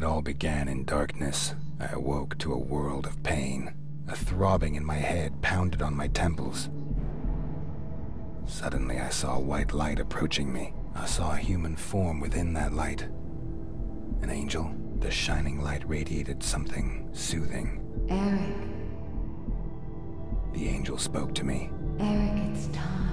It all began in darkness. I awoke to a world of pain. A throbbing in my head pounded on my temples. Suddenly I saw a white light approaching me. I saw a human form within that light. An angel. The shining light radiated something soothing. Eric, The angel spoke to me. Eric, it's time.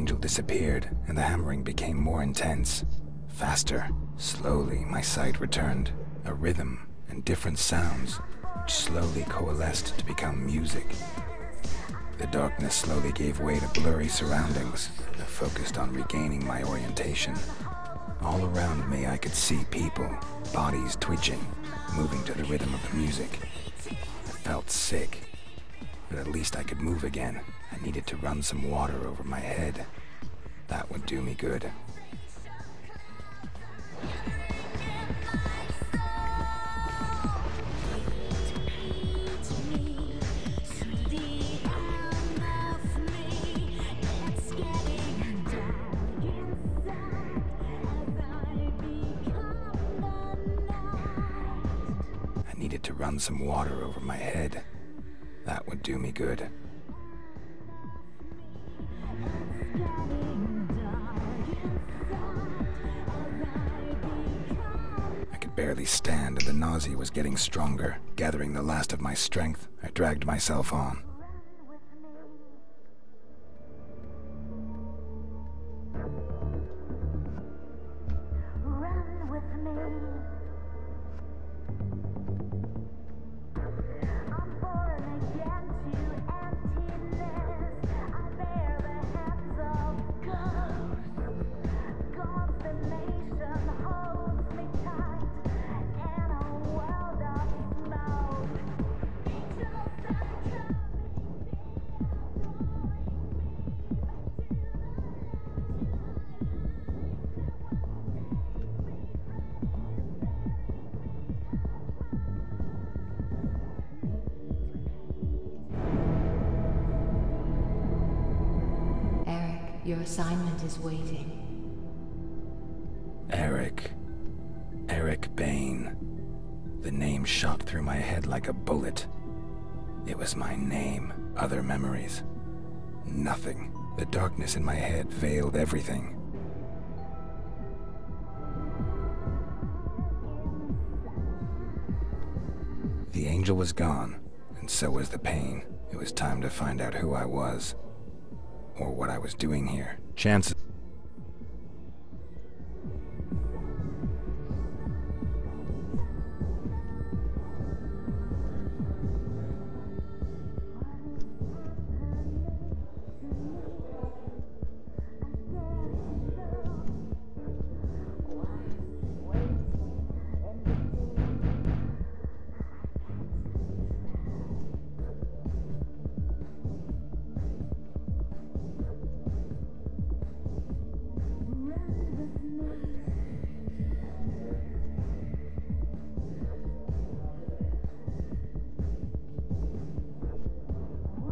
Angel disappeared, and the hammering became more intense. Faster. Slowly, my sight returned. A rhythm and different sounds, which slowly coalesced to become music. The darkness slowly gave way to blurry surroundings. I focused on regaining my orientation. All around me, I could see people, bodies twitching, moving to the rhythm of the music. I felt sick, but at least I could move again. I needed to run some water over my head. That would do me good. Strength, I dragged myself on.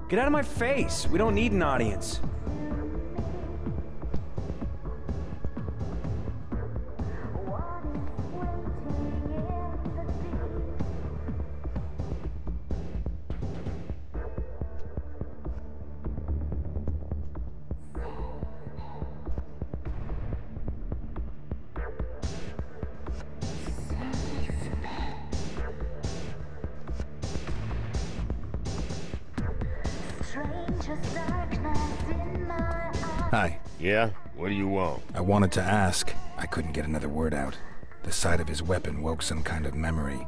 Get out of my face! We don't need an audience. Hi. Yeah? What do you want? I wanted to ask. I couldn't get another word out. The sight of his weapon woke some kind of memory.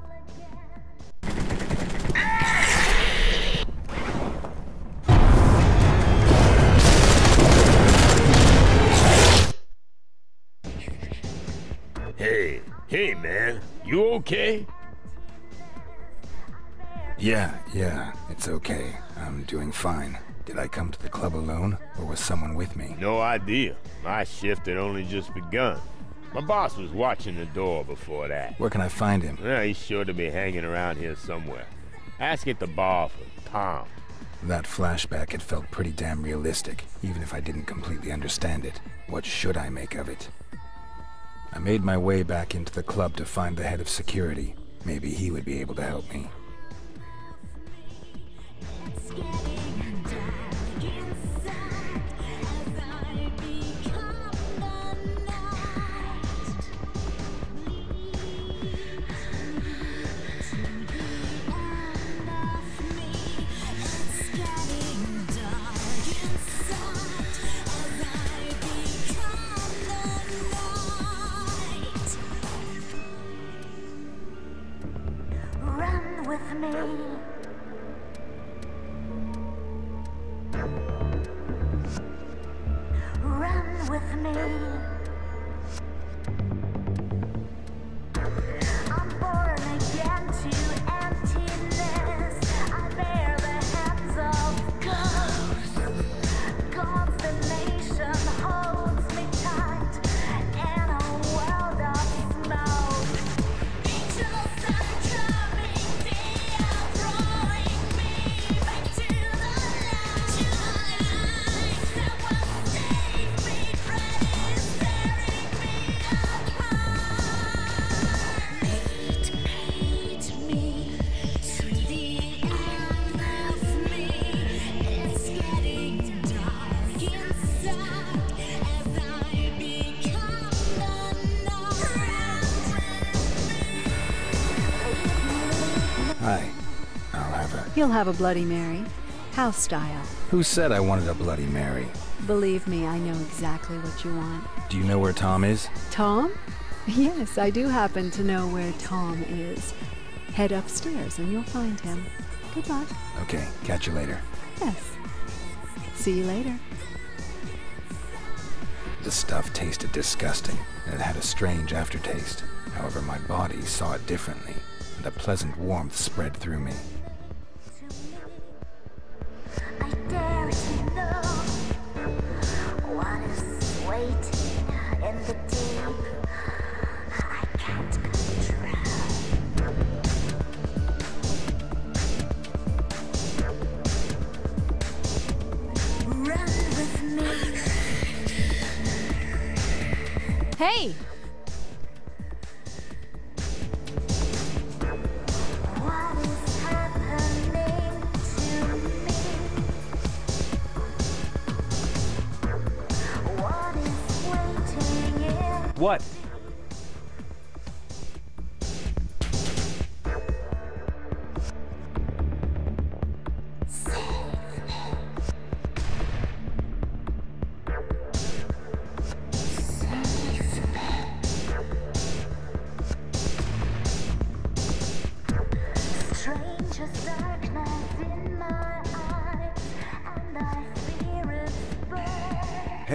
Hey, hey man, you okay? Yeah, yeah, it's okay. I'm doing fine. Did I come to the club alone, or was someone with me? No idea. My shift had only just begun. My boss was watching the door before that. Where can I find him? Well, he's sure to be hanging around here somewhere. Ask at the bar for Tom. That flashback had felt pretty damn realistic, even if I didn't completely understand it. What should I make of it? I made my way back into the club to find the head of security. Maybe he would be able to help me. You'll have a Bloody Mary. House style. Who said I wanted a Bloody Mary? Believe me, I know exactly what you want. Do you know where Tom is? Tom? Yes, I do happen to know where Tom is. Head upstairs and you'll find him. Good luck. Okay, catch you later. Yes. See you later. The stuff tasted disgusting, and it had a strange aftertaste. However, my body saw it differently, and a pleasant warmth spread through me.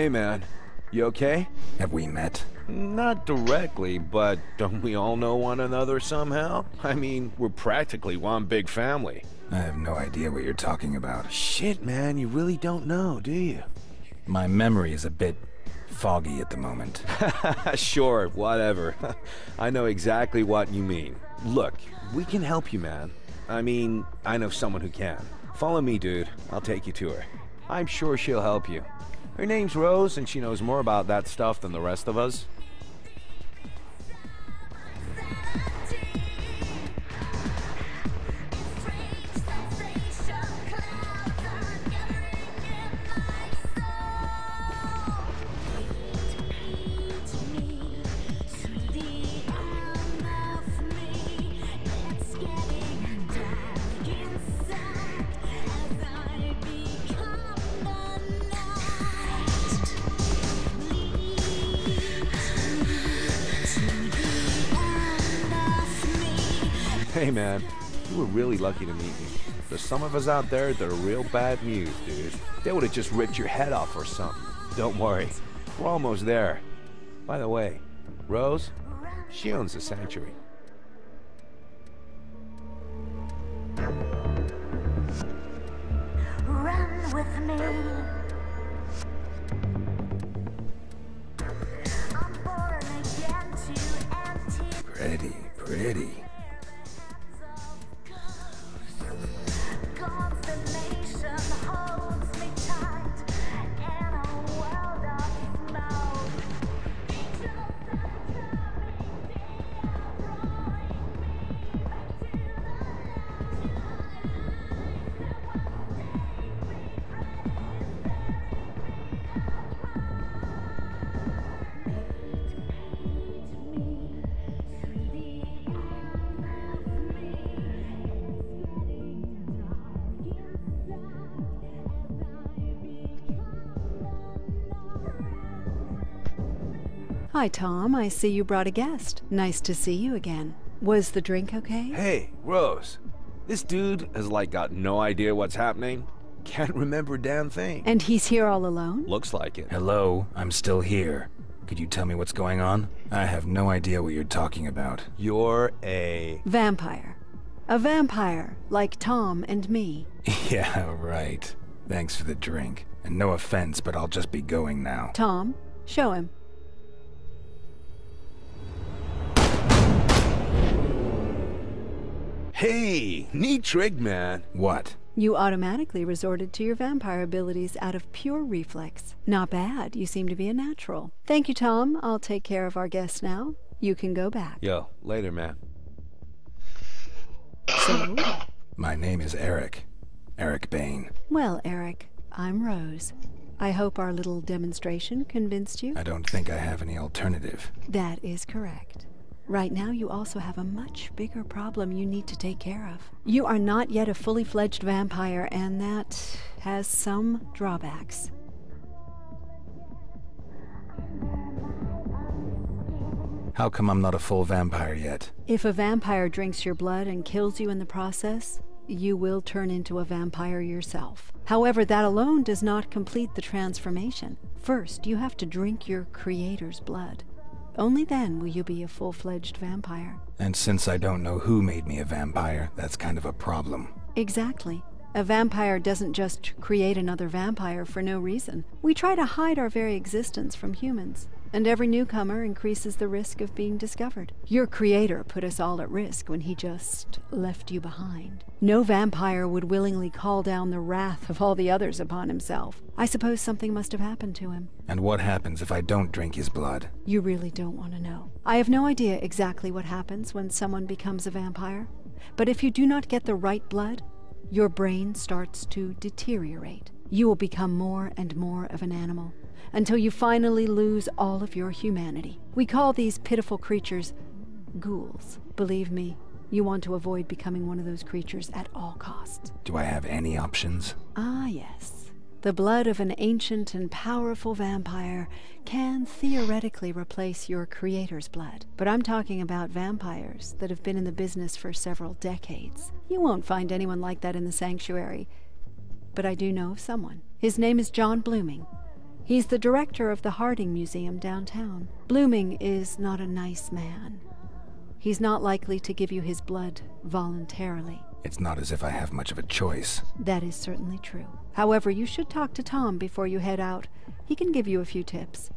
Hey man, you okay? Have we met? Not directly, but don't we all know one another somehow? I mean, we're practically one big family. I have no idea what you're talking about. Shit, man, you really don't know, do you? My memory is a bit foggy at the moment. sure, whatever. I know exactly what you mean. Look, we can help you, man. I mean, I know someone who can. Follow me, dude. I'll take you to her. I'm sure she'll help you. Her name's Rose, and she knows more about that stuff than the rest of us. Man, you were really lucky to meet me. There's some of us out there that are real bad news, dude. They would have just ripped your head off or something. Don't worry, we're almost there. By the way, Rose, she owns the sanctuary. Hi, Tom. I see you brought a guest. Nice to see you again. Was the drink okay? Hey, Rose. This dude has like got no idea what's happening. Can't remember a damn thing. And he's here all alone? Looks like it. Hello, I'm still here. Could you tell me what's going on? I have no idea what you're talking about. You're a. Vampire. A vampire, like Tom and me. yeah, right. Thanks for the drink. And no offense, but I'll just be going now. Tom, show him. Hey, neat trick, man. What? You automatically resorted to your vampire abilities out of pure reflex. Not bad. You seem to be a natural. Thank you, Tom. I'll take care of our guest now. You can go back. Yo, later, man. So, My name is Eric. Eric Bane. well, Eric, I'm Rose. I hope our little demonstration convinced you. I don't think I have any alternative. That is correct. Right now, you also have a much bigger problem you need to take care of. You are not yet a fully fledged vampire, and that has some drawbacks. How come I'm not a full vampire yet? If a vampire drinks your blood and kills you in the process, you will turn into a vampire yourself. However, that alone does not complete the transformation. First, you have to drink your creator's blood. Only then will you be a full fledged vampire. And since I don't know who made me a vampire, that's kind of a problem. Exactly. A vampire doesn't just create another vampire for no reason. We try to hide our very existence from humans, and every newcomer increases the risk of being discovered. Your creator put us all at risk when he just left you behind. No vampire would willingly call down the wrath of all the others upon himself. I suppose something must have happened to him. And what happens if I don't drink his blood? You really don't want to know. I have no idea exactly what happens when someone becomes a vampire, but if you do not get the right blood, your brain starts to deteriorate. You will become more and more of an animal until you finally lose all of your humanity. We call these pitiful creatures ghouls. Believe me, you want to avoid becoming one of those creatures at all costs. Do I have any options? Ah, yes. The blood of an ancient and powerful vampire can theoretically replace your creator's blood. But I'm talking about vampires that have been in the business for several decades. You won't find anyone like that in the sanctuary. But I do know of someone. His name is John Blooming. He's the director of the Harding Museum downtown. Blooming is not a nice man. He's not likely to give you his blood voluntarily. It's not as if I have much of a choice. That is certainly true. However, you should talk to Tom before you head out. He can give you a few tips.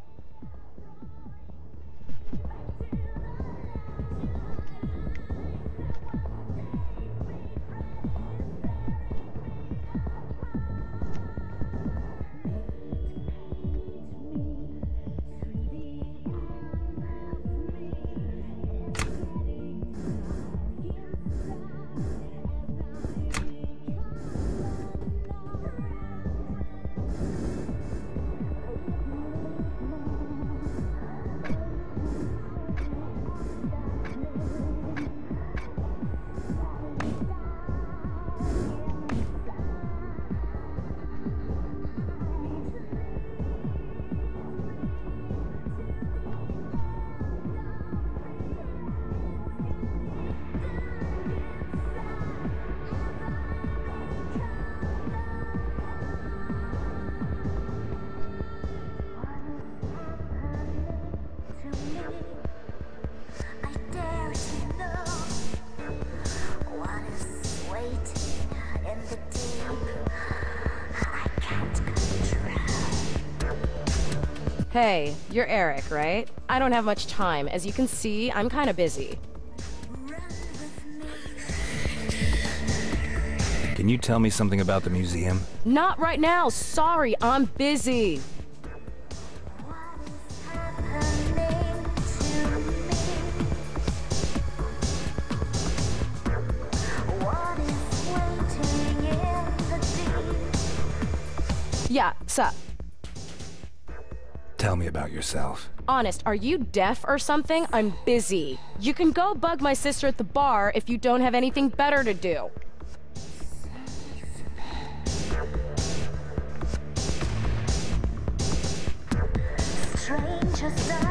You're Eric, right? I don't have much time. As you can see, I'm kind of busy. Run with me. Can you tell me something about the museum? Not right now. Sorry, I'm busy. Yourself. Honest, are you deaf or something? I'm busy. You can go bug my sister at the bar if you don't have anything better to do. Strange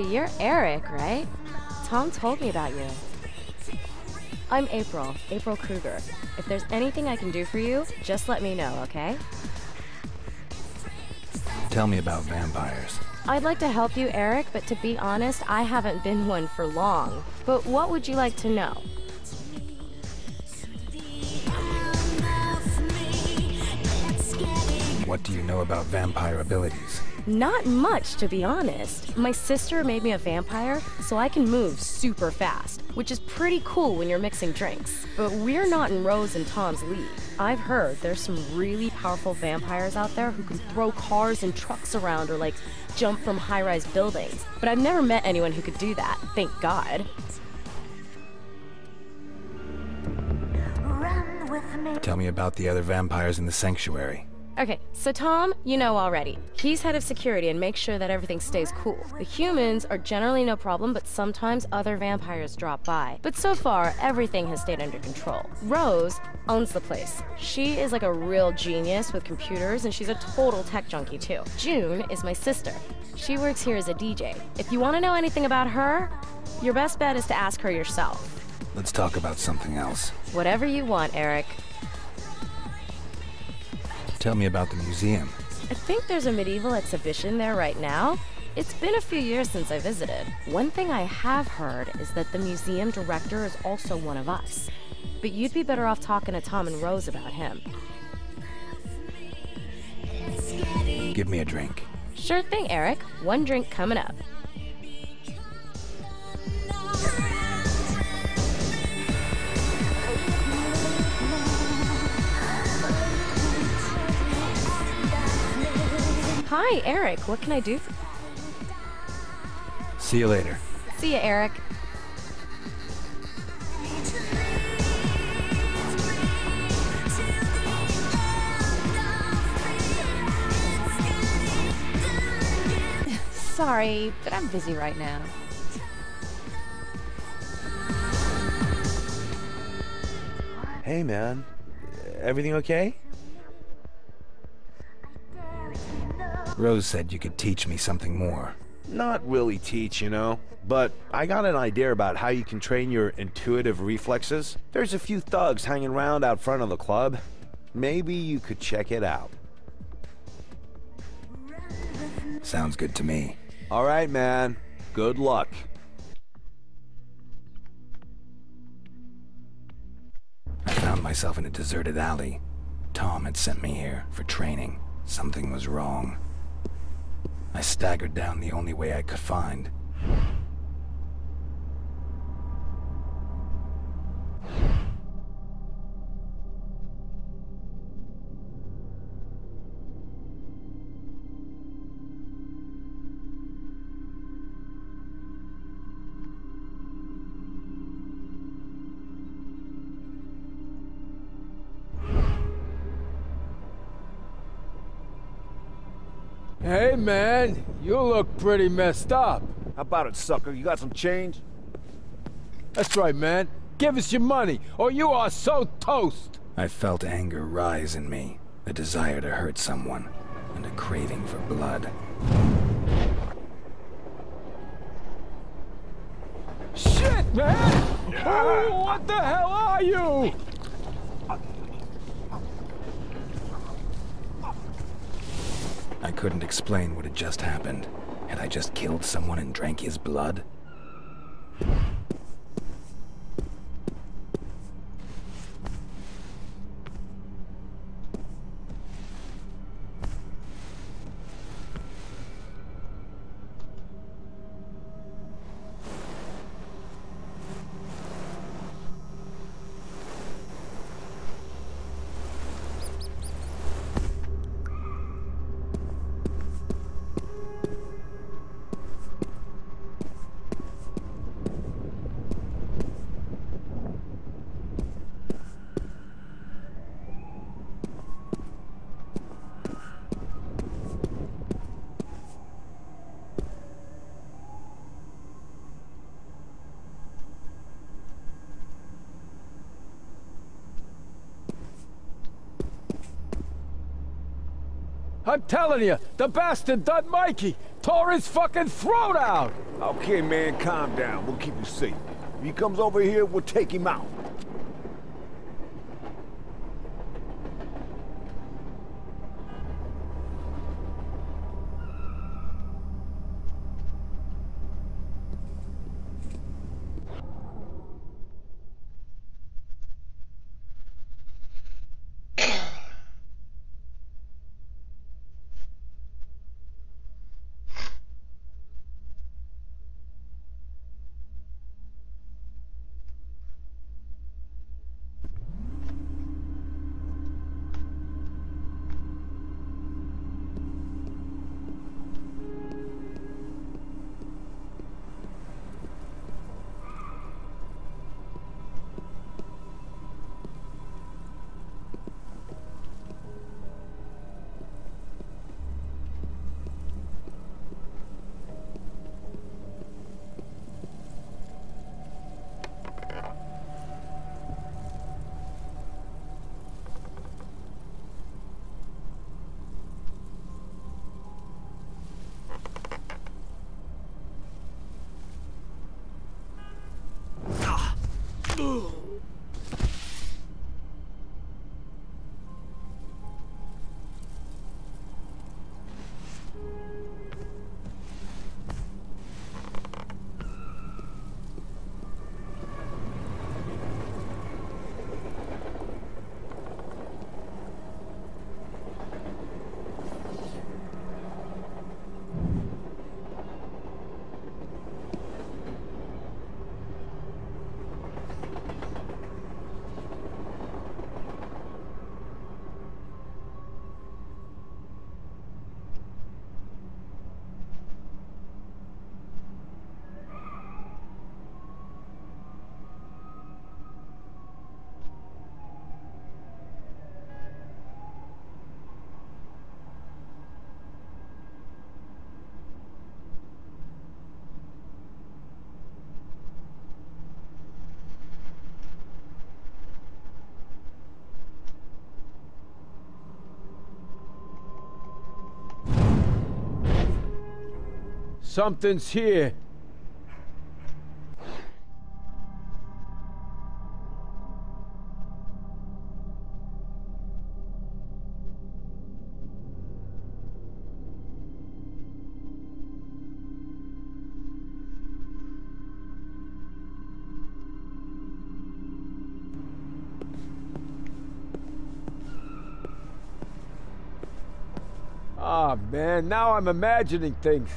Hey, you're Eric, right? Tom told me about you. I'm April, April Kruger. If there's anything I can do for you, just let me know, okay? Tell me about vampires. I'd like to help you, Eric, but to be honest, I haven't been one for long. But what would you like to know? What do you know about vampire abilities? Not much, to be honest. My sister made me a vampire, so I can move super fast, which is pretty cool when you're mixing drinks. But we're not in Rose and Tom's league. I've heard there's some really powerful vampires out there who can throw cars and trucks around or like jump from high rise buildings. But I've never met anyone who could do that, thank God. Run with me. Tell me about the other vampires in the sanctuary. Okay, so Tom, you know already. He's head of security and makes sure that everything stays cool. The humans are generally no problem, but sometimes other vampires drop by. But so far, everything has stayed under control. Rose owns the place. She is like a real genius with computers, and she's a total tech junkie too. June is my sister. She works here as a DJ. If you want to know anything about her, your best bet is to ask her yourself. Let's talk about something else. Whatever you want, Eric. Tell me about the museum. I think there's a medieval exhibition there right now. It's been a few years since I visited. One thing I have heard is that the museum director is also one of us. But you'd be better off talking to Tom and Rose about him. Give me a drink. Sure thing, Eric. One drink coming up. Hi, Eric. What can I do for See you later. See ya, Eric. Sorry, but I'm busy right now. Hey, man. Everything okay? Rose said you could teach me something more. Not really teach, you know. But I got an idea about how you can train your intuitive reflexes. There's a few thugs hanging around out front of the club. Maybe you could check it out. Sounds good to me. All right, man. Good luck. I found myself in a deserted alley. Tom had sent me here for training. Something was wrong. I staggered down the only way I could find. Hey, man, you look pretty messed up. How about it, sucker? You got some change? That's right, man. Give us your money, or you are so toast. I felt anger rise in me, a desire to hurt someone, and a craving for blood. Shit, man! Oh, what the hell are you? I couldn't explain what had just happened. Had I just killed someone and drank his blood? I'm telling you, the bastard done Mikey. Tore his fucking throat out. Okay, man, calm down. We'll keep you safe. If he comes over here, we'll take him out. Something's here. Ah, man, now I'm imagining things.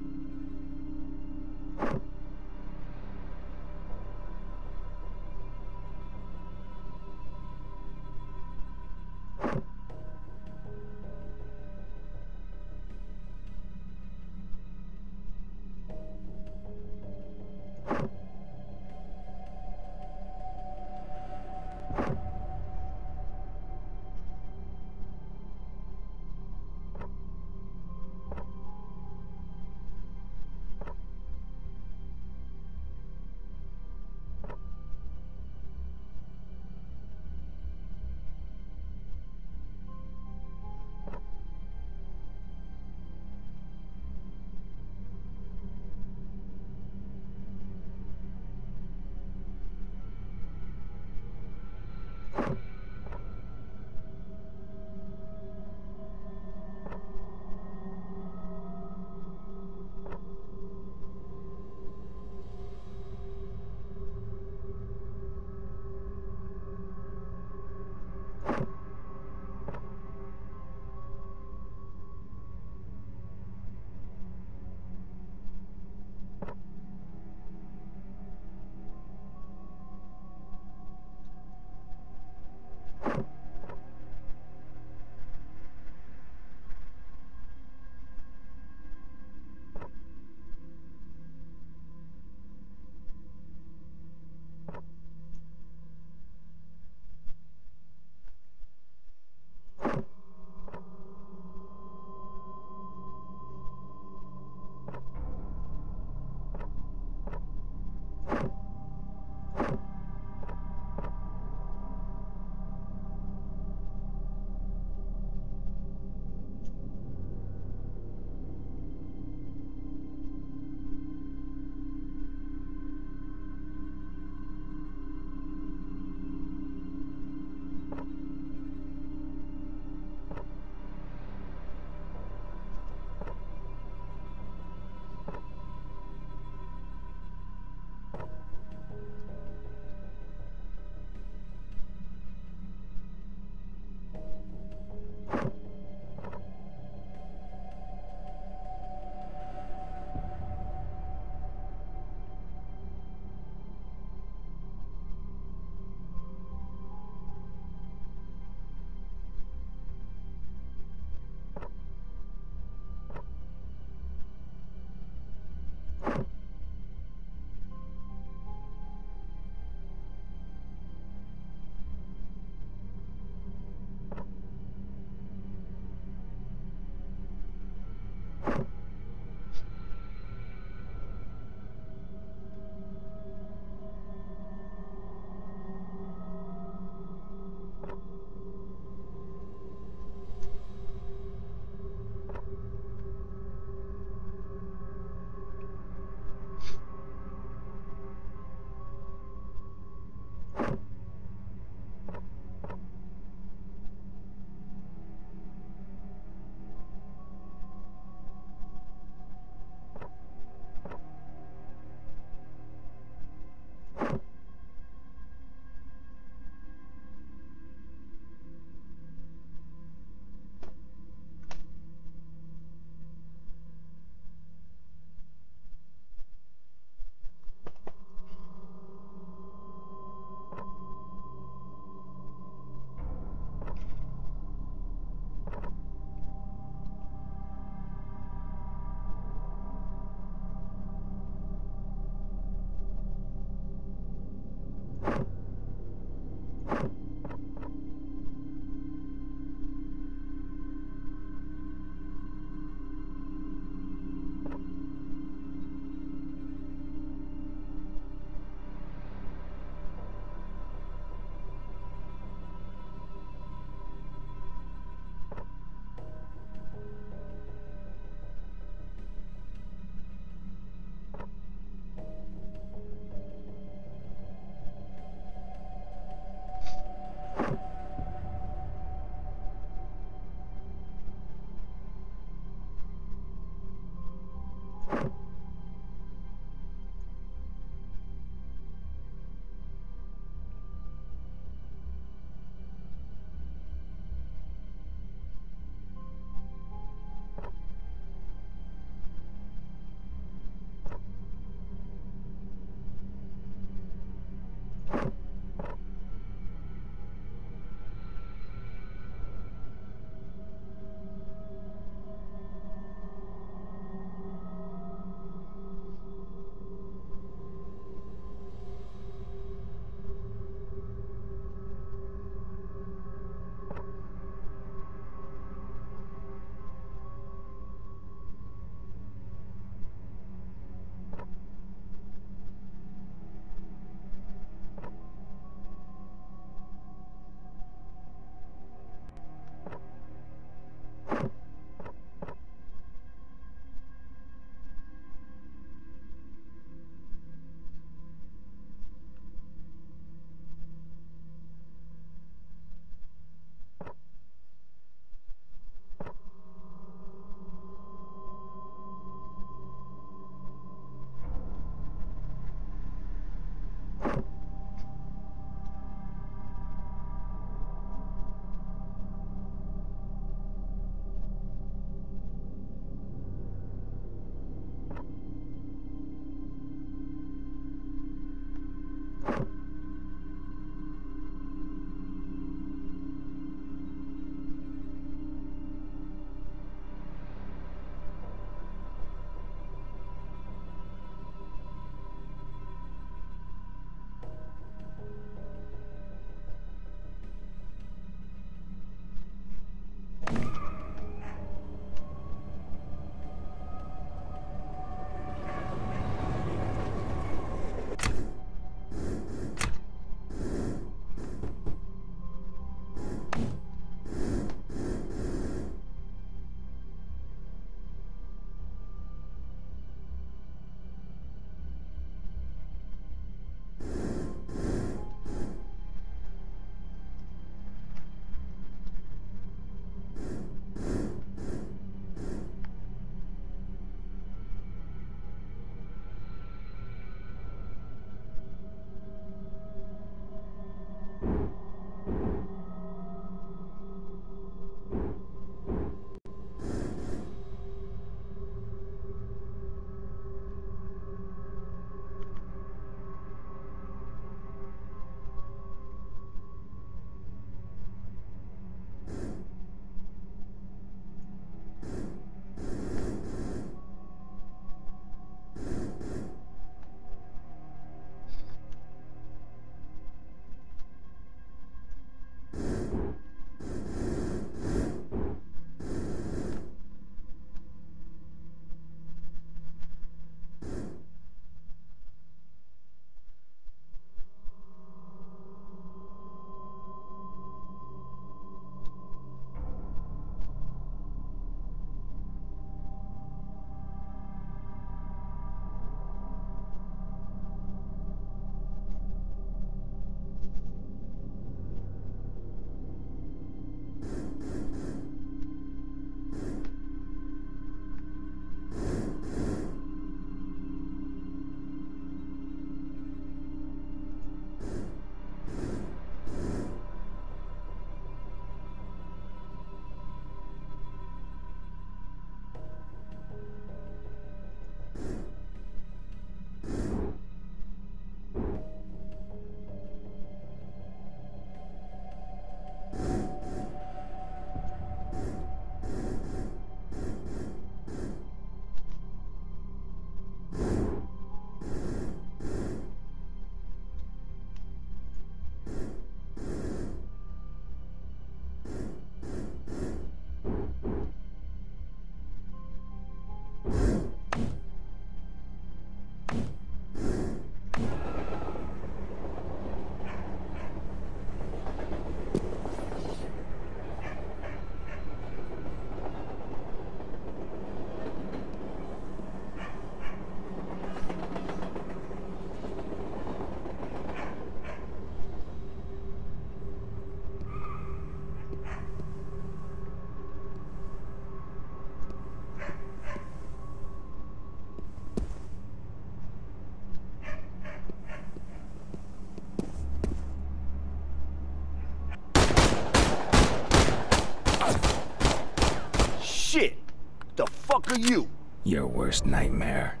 Are you? Your worst nightmare.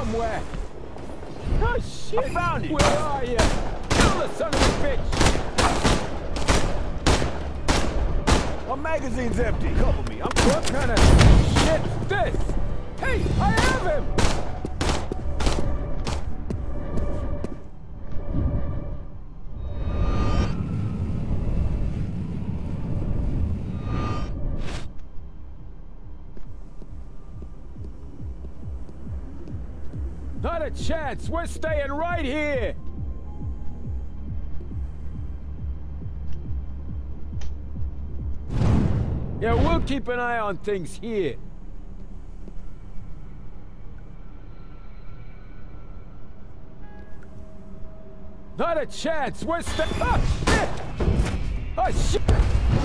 Somewhere. Oh shit! I found it. Where are you? Kill the son of a bitch! My magazine's empty. Cover me. I'm What kind of shit's this? Hey, I Not a chance. We're staying right here. Yeah, we'll keep an eye on things here. Not a chance. We're sta- Oh, shit! Oh, shit!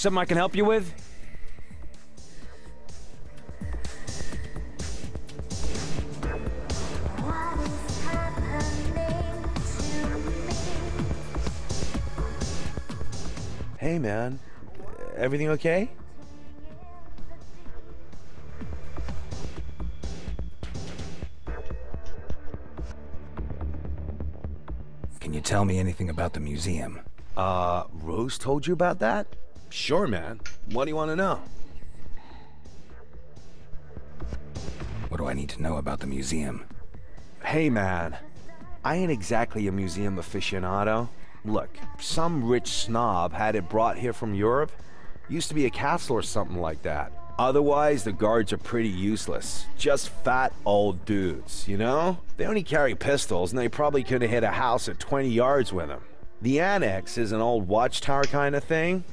Something I can help you with? Hey, man. Everything okay? Can you tell me anything about the museum? Uh, Rose told you about that? Sure, man. What do you want to know? What do I need to know about the museum? Hey, man. I ain't exactly a museum aficionado. Look, some rich snob had it brought here from Europe. Used to be a castle or something like that. Otherwise, the guards are pretty useless. Just fat old dudes, you know? They only carry pistols, and they probably could have hit a house at 20 yards with them. The annex is an old watchtower kind of thing.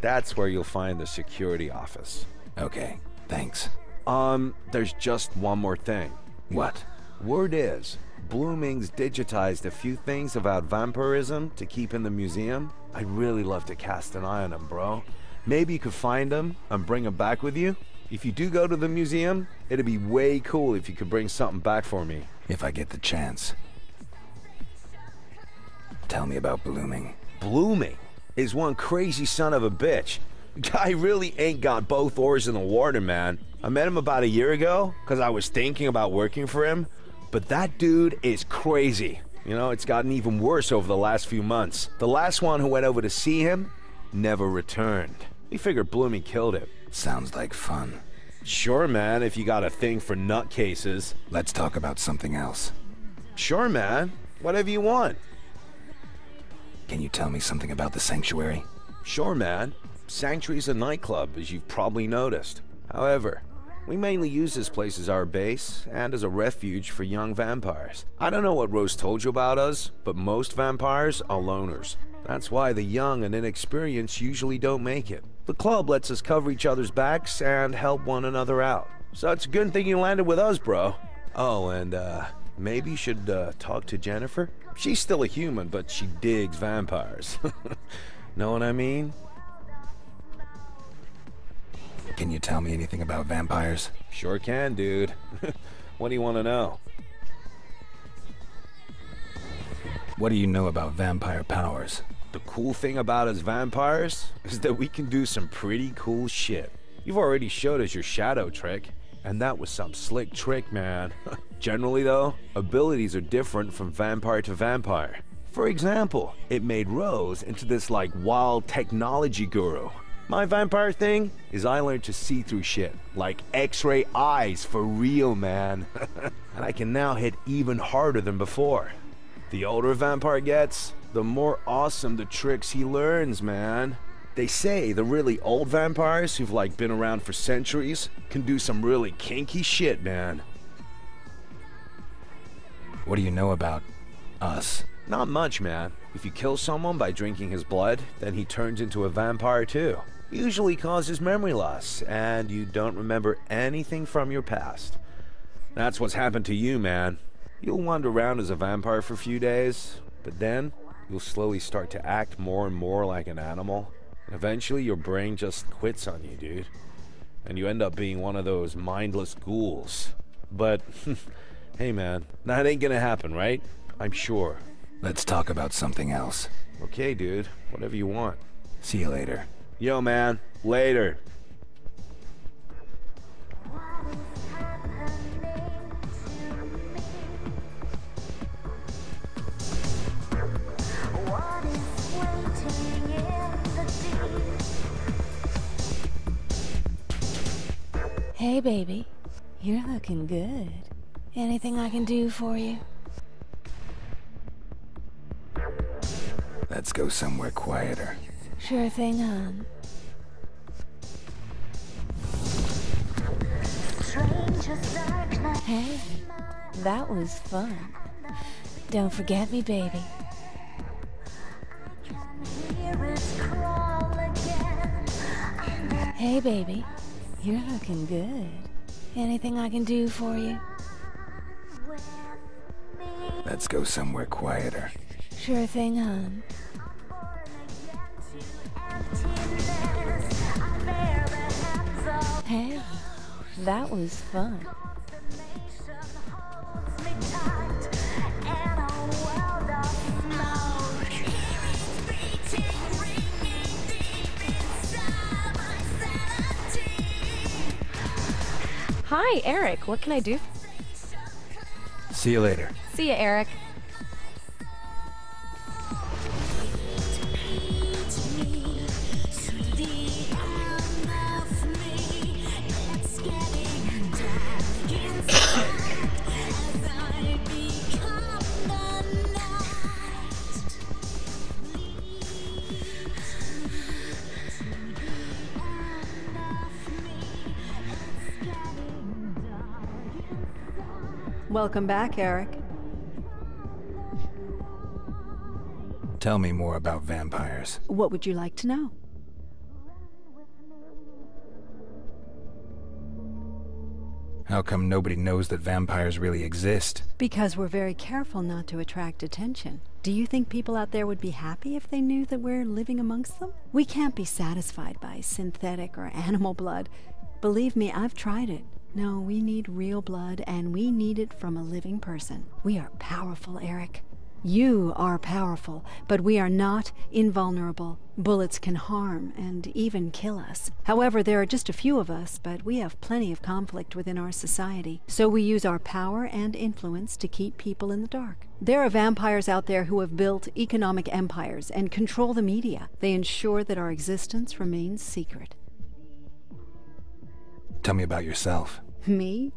That's where you'll find the security office. Okay, thanks. Um, there's just one more thing. What? Word is, Blooming's digitized a few things about vampirism to keep in the museum. I'd really love to cast an eye on them, bro. Maybe you could find them and bring them back with you. If you do go to the museum, it'd be way cool if you could bring something back for me. If I get the chance. Tell me about Blooming. Blooming is one crazy son of a bitch. Guy really ain't got both oars in the water, man. I met him about a year ago because I was thinking about working for him, but that dude is crazy. You know, it's gotten even worse over the last few months. The last one who went over to see him never returned. We figured Bloomy killed him. Sounds like fun. Sure, man, if you got a thing for nutcases. Let's talk about something else. Sure, man. Whatever you want. Can you tell me something about the sanctuary? Sure, man. Sanctuary's a nightclub, as you've probably noticed. However, We mainly use this place as our base and as a refuge for young vampires. I don't know what Rose told you about us, but most vampires are loners. That's why the young and inexperienced usually don't make it. The club lets us cover each other's backs and help one another out. So it's a good thing you landed with us, bro. Oh, and uh, maybe you should uh, talk to Jennifer? She's still a human, but she digs vampires. know what I mean? Can you tell me anything about vampires? Sure can, dude. what do you want to know? What do you know about vampire powers? The cool thing about us vampires is that we can do some pretty cool shit. You've already showed us your shadow trick, and that was some slick trick, man. Generally, though, abilities are different from vampire to vampire. For example, it made Rose into this like wild technology guru. My vampire thing is I learned to see through shit, like x-ray eyes for real, man. and I can now hit even harder than before. The older vampire gets, the more awesome the tricks he learns, man. They say the really old vampires who've like been around for centuries can do some really kinky shit, man. What do you know about us? Not much, man. If you kill someone by drinking his blood, then he turns into a vampire too. Usually causes memory loss, and you don't remember anything from your past. That's what's happened to you, man. You'll wander around as a vampire for a few days, but then you'll slowly start to act more and more like an animal. And eventually your brain just quits on you, dude. And you end up being one of those mindless ghouls. But, hey man, that ain't gonna happen, right? I'm sure. Let's talk about something else. Okay, dude. Whatever you want. See you later. Yo, man. Later. What is waiting in the deep? Hey, baby. You're looking good. Anything I can do for you? Let's go somewhere quieter. Sure thing, hon. Hey, that was fun. Don't forget me, baby. Hear it crawl again. Hey, baby. You're looking good. Anything I can do for you? Let's go somewhere quieter. Sure thing, hon. Emptiness. I bear the hands of Hey, that was fun. nation holds me tight in a world of smoke. Beating, ringing deep inside my sanity. Hi, Eric. What can I do? See you later. See you, Eric. Welcome back, Eric. Tell me more about vampires. What would you like to know? How come nobody knows that vampires really exist? Because we're very careful not to attract attention. Do you think people out there would be happy if they knew that we're living amongst them? We can't be satisfied by synthetic or animal blood. Believe me, I've tried it. No, we need real blood, and we need it from a living person. We are powerful, Eric. You are powerful, but we are not invulnerable. Bullets can harm and even kill us. However, there are just a few of us, but we have plenty of conflict within our society. So we use our power and influence to keep people in the dark. There are vampires out there who have built economic empires and control the media. They ensure that our existence remains secret. Tell me about yourself. Me?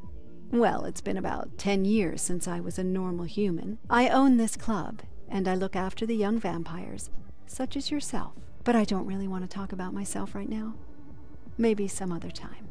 Well, it's been about 10 years since I was a normal human. I own this club, and I look after the young vampires, such as yourself. But I don't really want to talk about myself right now. Maybe some other time.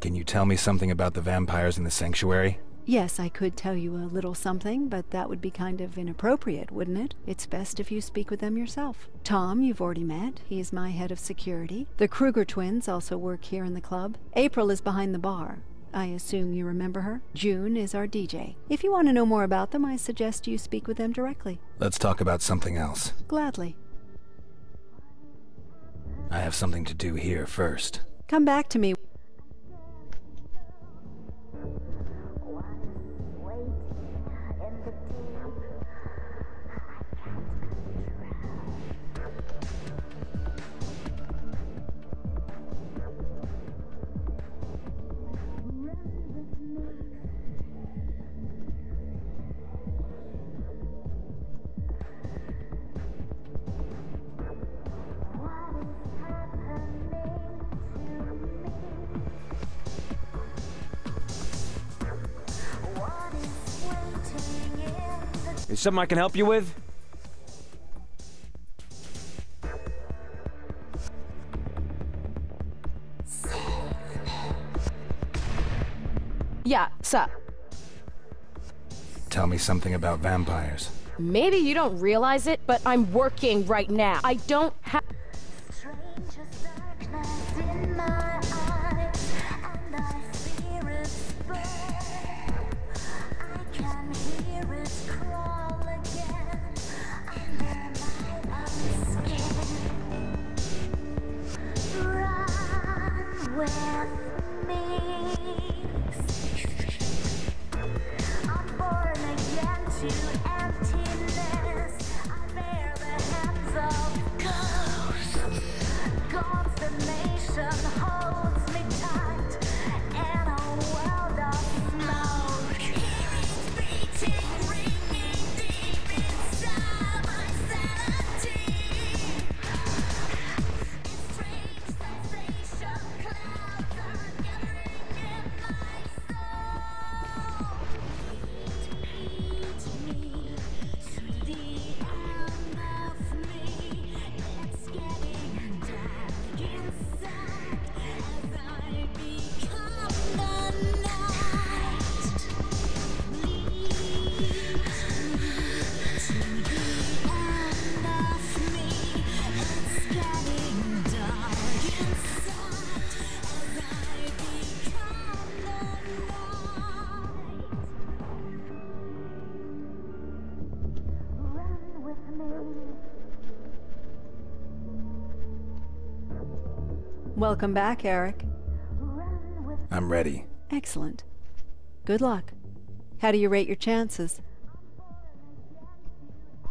Can you tell me something about the vampires in the sanctuary? Yes, I could tell you a little something, but that would be kind of inappropriate, wouldn't it? It's best if you speak with them yourself. Tom, you've already met. He's my head of security. The Kruger twins also work here in the club. April is behind the bar. I assume you remember her. June is our DJ. If you want to know more about them, I suggest you speak with them directly. Let's talk about something else. Gladly. I have something to do here first. Come back to me. Is something I can help you with? Yeah, sup. Tell me something about vampires. Maybe you don't realize it, but I'm working right now. I don't have. Welcome back, Eric. I'm ready. Excellent. Good luck. How do you rate your chances?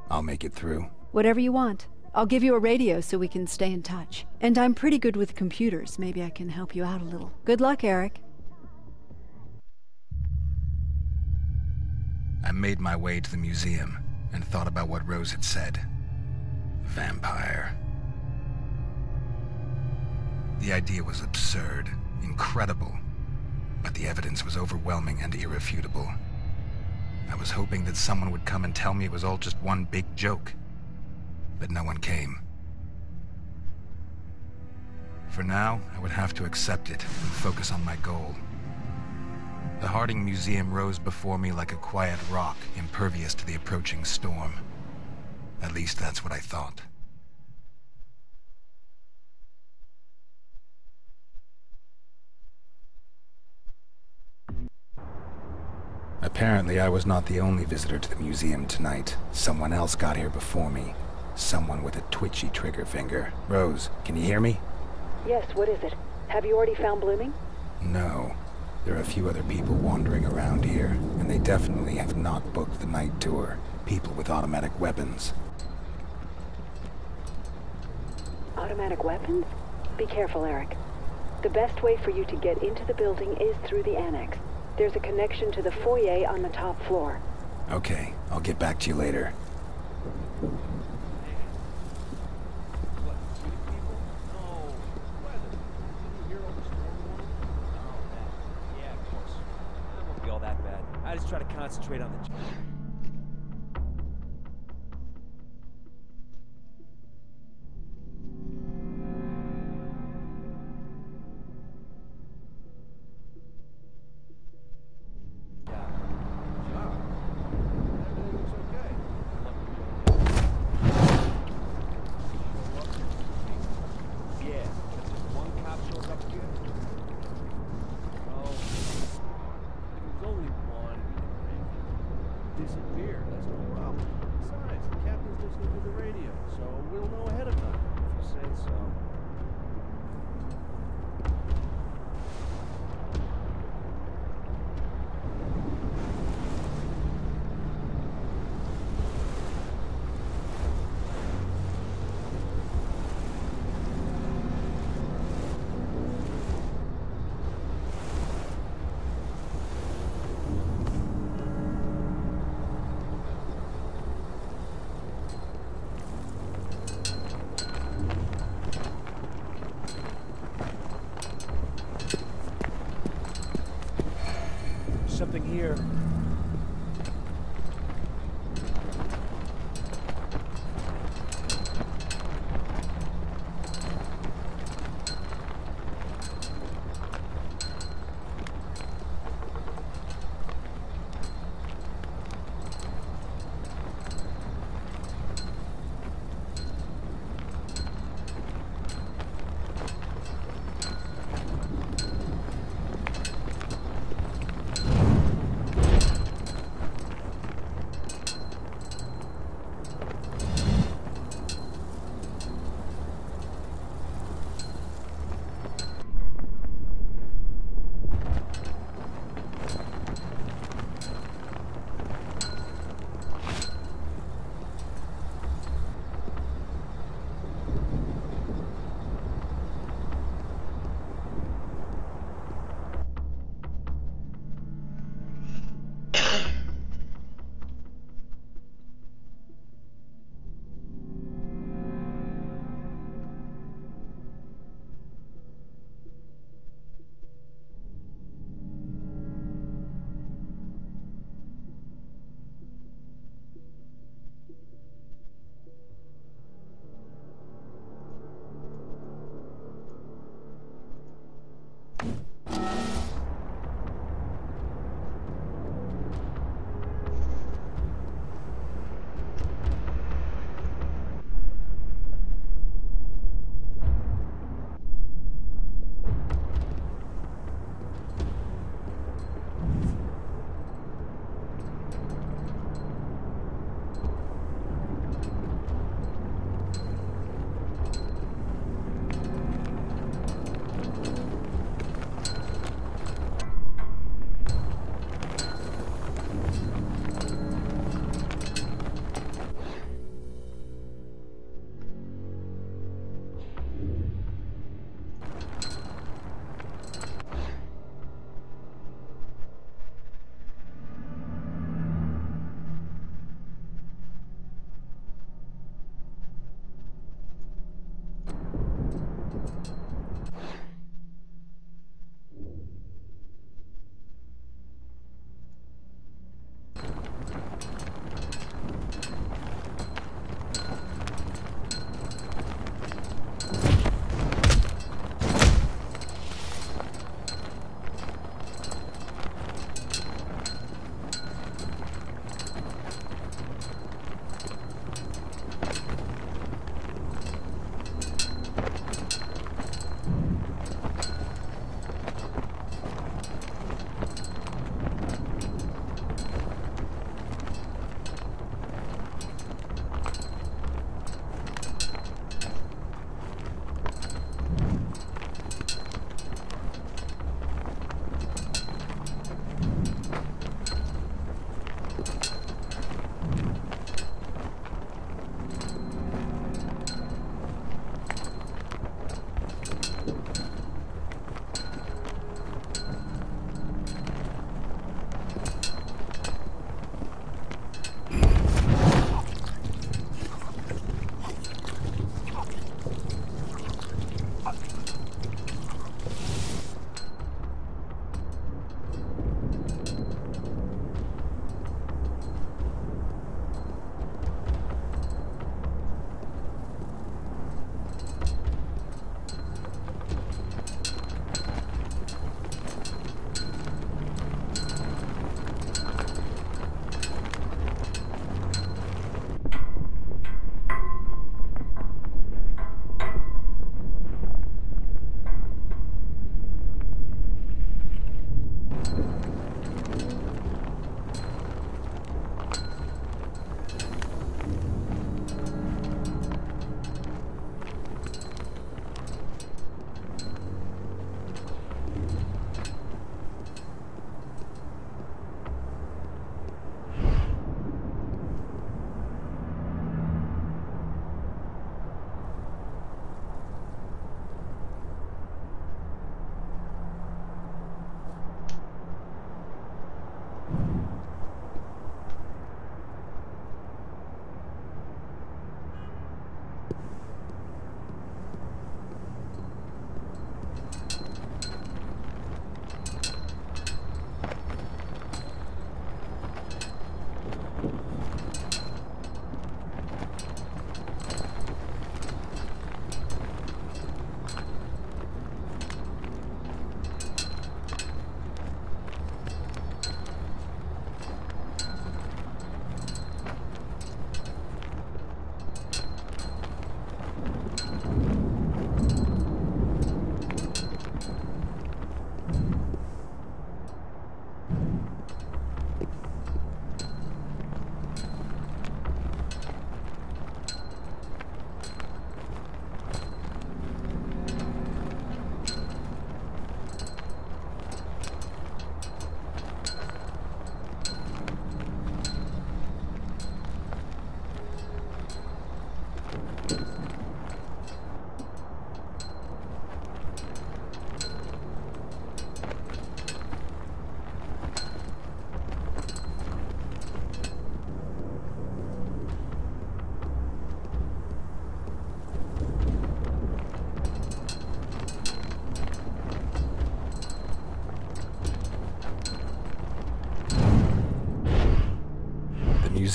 I'll make it through. Whatever you want. I'll give you a radio so we can stay in touch. And I'm pretty good with computers. Maybe I can help you out a little. Good luck, Eric. I made my way to the museum and thought about what Rose had said. Vampire. The idea was absurd, incredible, but the evidence was overwhelming and irrefutable. I was hoping that someone would come and tell me it was all just one big joke, but no one came. For now, I would have to accept it and focus on my goal. The Harding Museum rose before me like a quiet rock, impervious to the approaching storm. At least that's what I thought. Apparently, I was not the only visitor to the museum tonight. Someone else got here before me. Someone with a twitchy trigger finger. Rose, can you hear me? Yes, what is it? Have you already found Blooming? No. There are a few other people wandering around here, and they definitely have not booked the night tour. People with automatic weapons. Automatic weapons? Be careful, Eric. The best way for you to get into the building is through the annex. There's a connection to the foyer on the top floor. Okay, I'll get back to you later.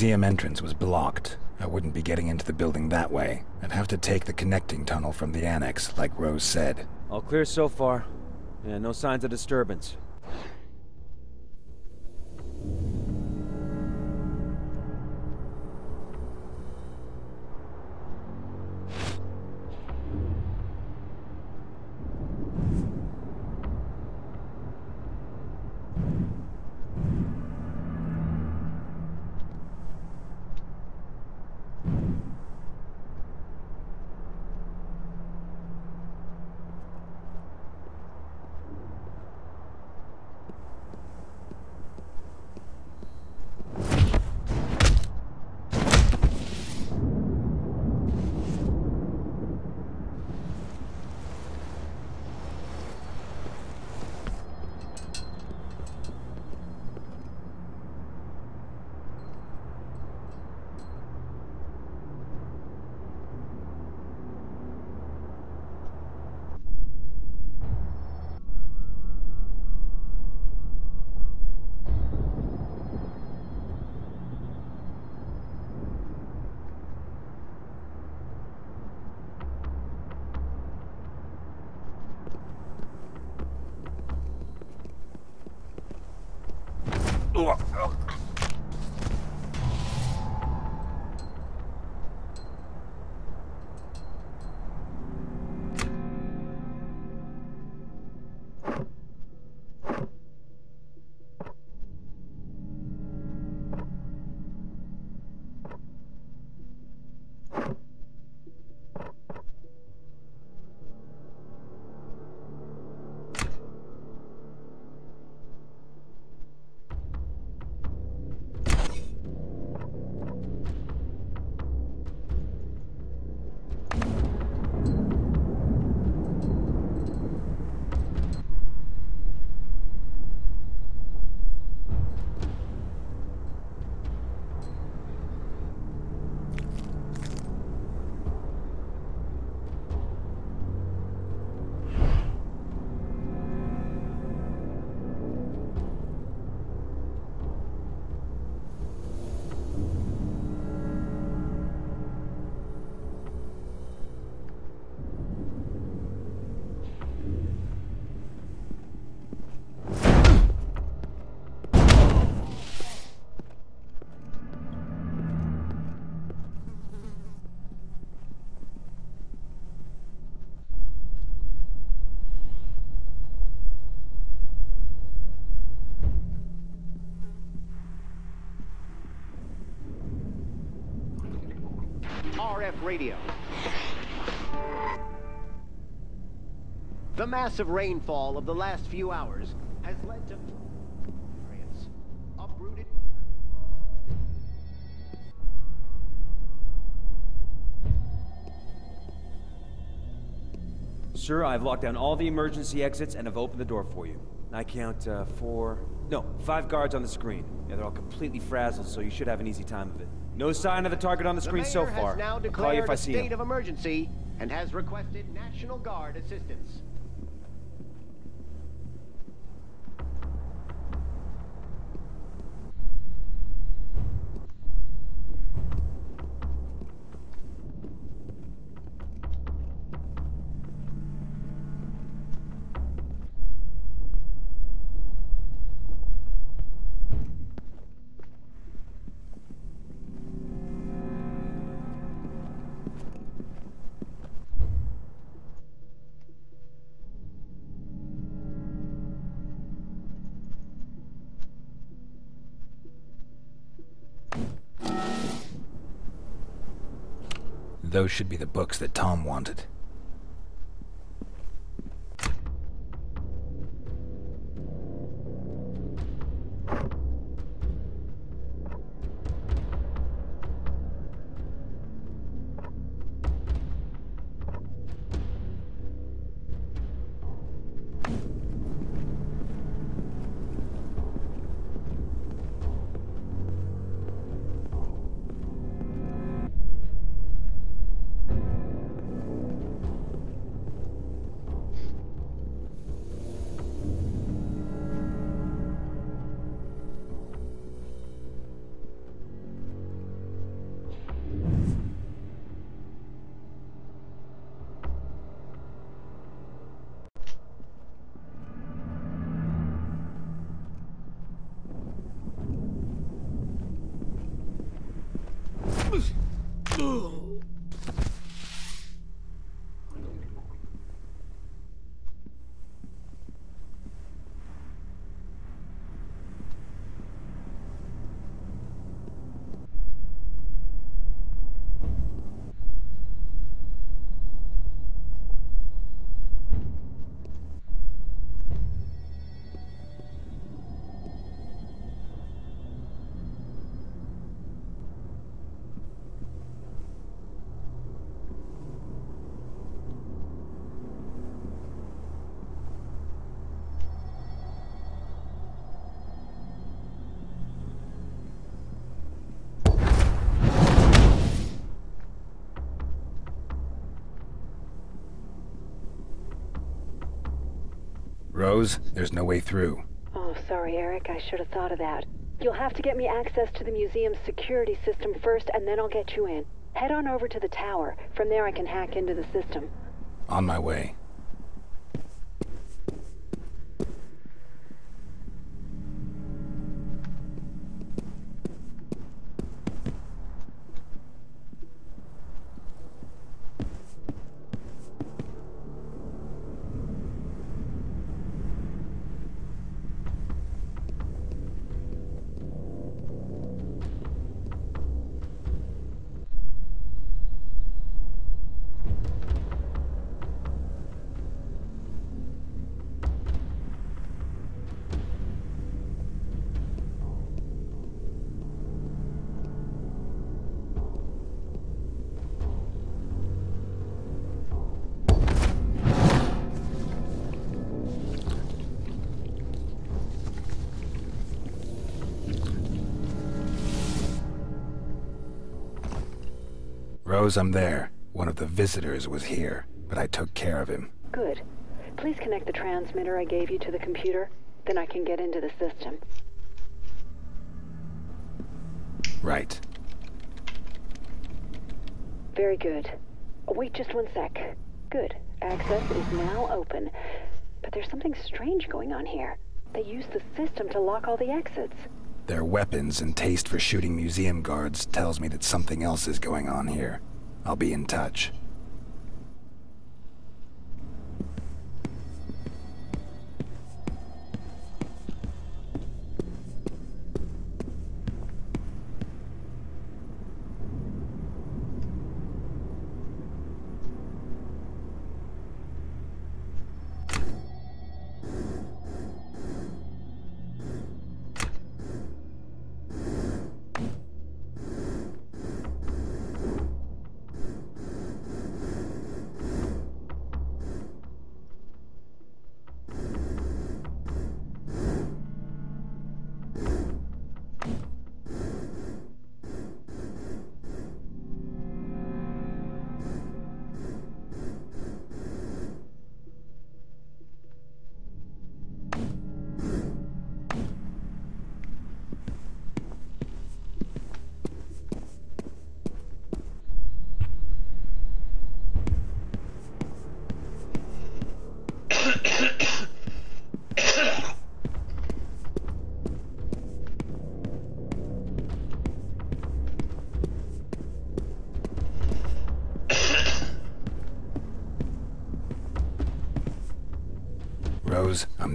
Museum entrance was blocked. I wouldn't be getting into the building that way. I'd have to take the connecting tunnel from the annex, like Rose said. All clear so far. Yeah, no signs of disturbance. RF radio. The massive rainfall of the last few hours has led to uprooted. Sir, I've locked down all the emergency exits and have opened the door for you. I count uh, four, no, five guards on the screen. Yeah, they're all completely frazzled, so you should have an easy time of it. No sign of the target on the The screen mayor so far. I'll call you if I see state him. of emergency and has requested National Guard assistance. Those should be the books that Tom wanted. Rose, there's no way through. Oh, sorry, Eric. I should have thought of that. You'll have to get me access to the museum's security system first, and then I'll get you in. Head on over to the tower. From there, I can hack into the system. On my way. I'm there. One of the visitors was here, but I took care of him. Good. Please connect the transmitter I gave you to the computer. Then I can get into the system. Right. Very good. Wait just one sec. Good. Access is now open. But there's something strange going on here. They use the system to lock all the exits. Their weapons and taste for shooting museum guards tells me that something else is going on here. I'll be in touch.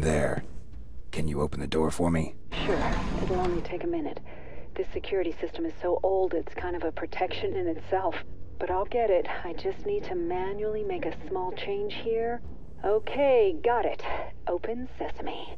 There. Can you open the door for me? Sure. It'll only take a minute. This security system is so old, it's kind of a protection in itself. But I'll get it. I just need to manually make a small change here. Okay, got it. Open sesame.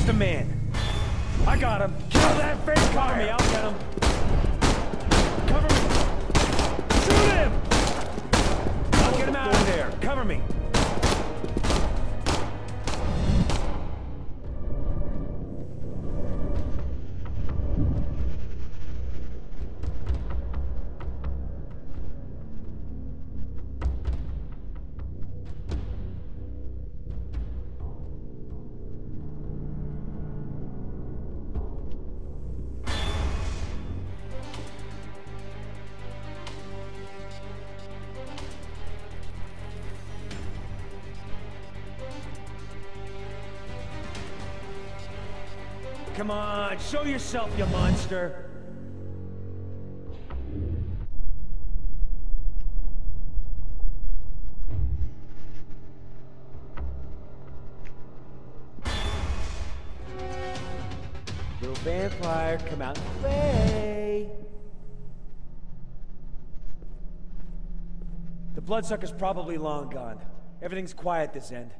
lost a man. Show yourself, you monster. Little vampire, come out and play. The bloodsucker's probably long gone. Everything's quiet this end.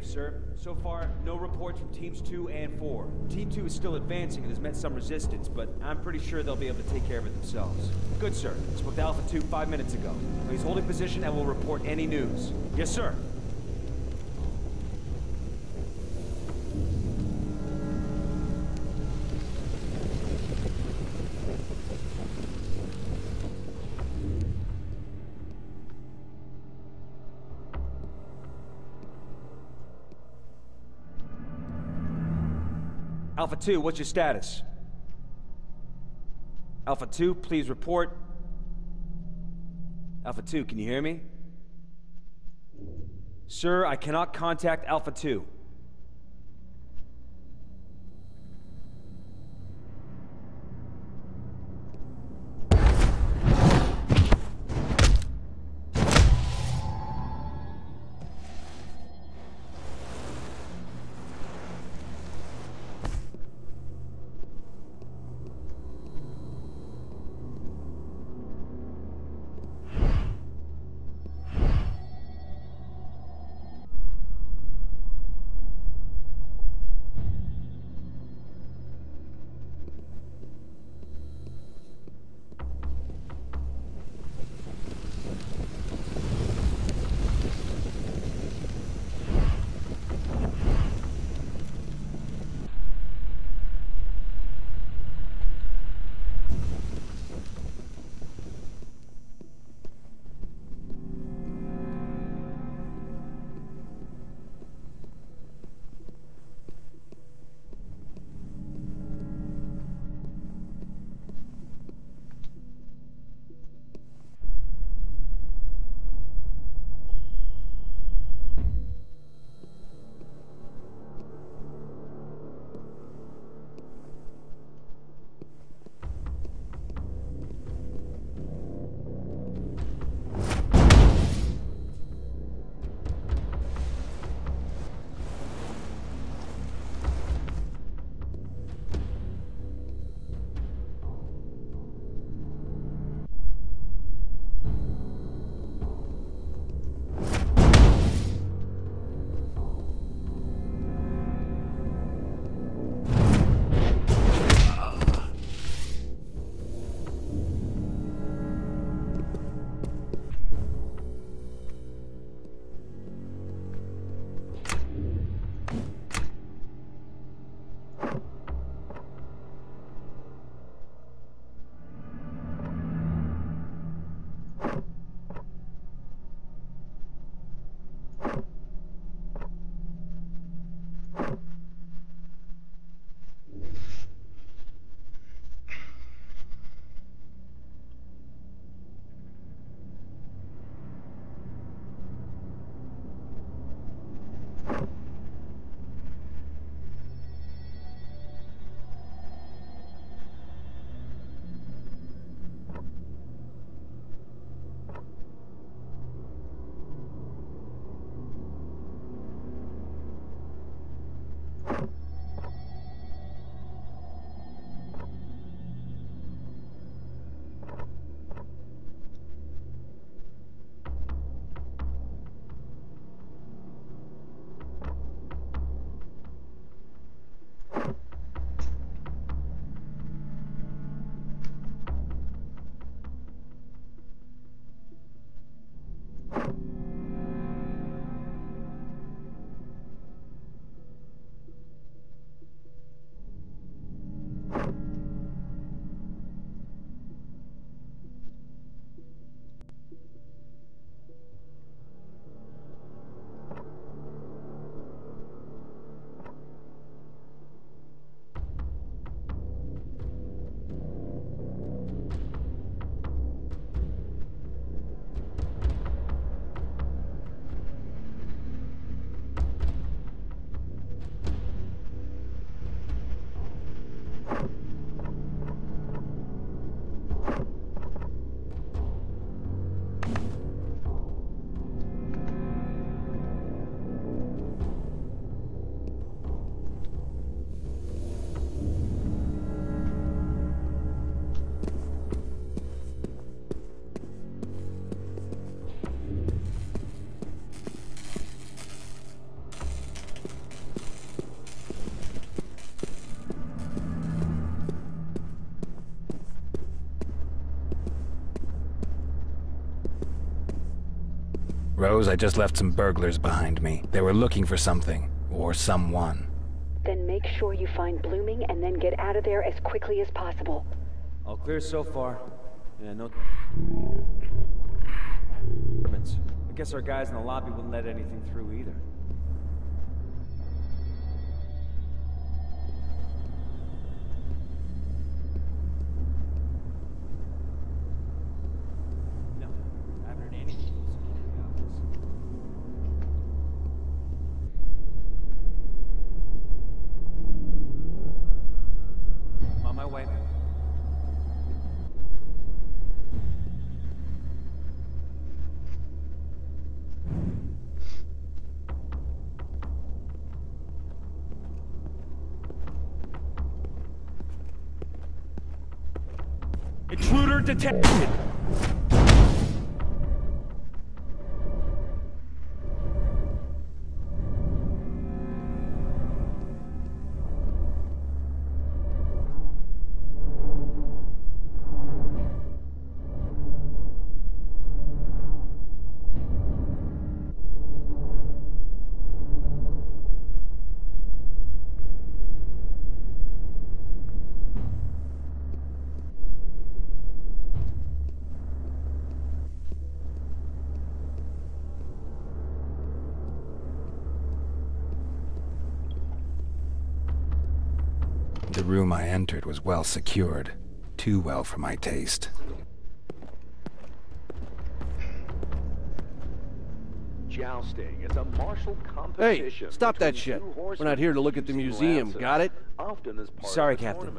Negative, sir. So far, no reports from teams 2 and 4. Team 2 is still advancing and has met some resistance, but I'm pretty sure they'll be able to take care of it themselves. Good, sir. Spoke to Alpha 2 five minutes ago. He's holding position and will report any news. Yes, sir. 2, what's your status? Alpha 2, please report. Alpha 2, can you hear me? Sir, I cannot contact Alpha 2. Rose, I just left some burglars behind me. They were looking for something, or someone. Then make sure you find Blooming and then get out of there as quickly as possible. All clear so far. Yeah, no. disturbance. I guess our guys in the lobby wouldn't let anything through either. Detected! Entered was well secured. Too well for my taste. Jousting. It's a martial Hey, competition. stop that shit. We're not here to look at the museum, got it? Often as part Sorry, of the Captain.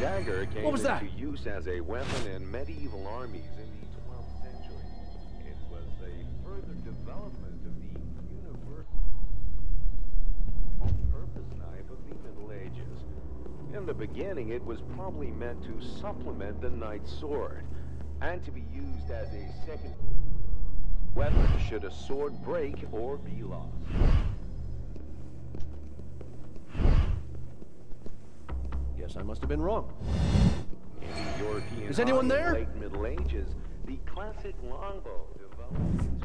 Dagger came What was that? into use as a weapon in medieval armies in the 12th century. It was a further development of the universal purpose knife of the Middle Ages. In the beginning, it was probably meant to supplement the knight's sword, and to be used as a second weapon should a sword break or be lost. I must have been wrong. Is anyone there? late Middle Ages, the classic longbow developed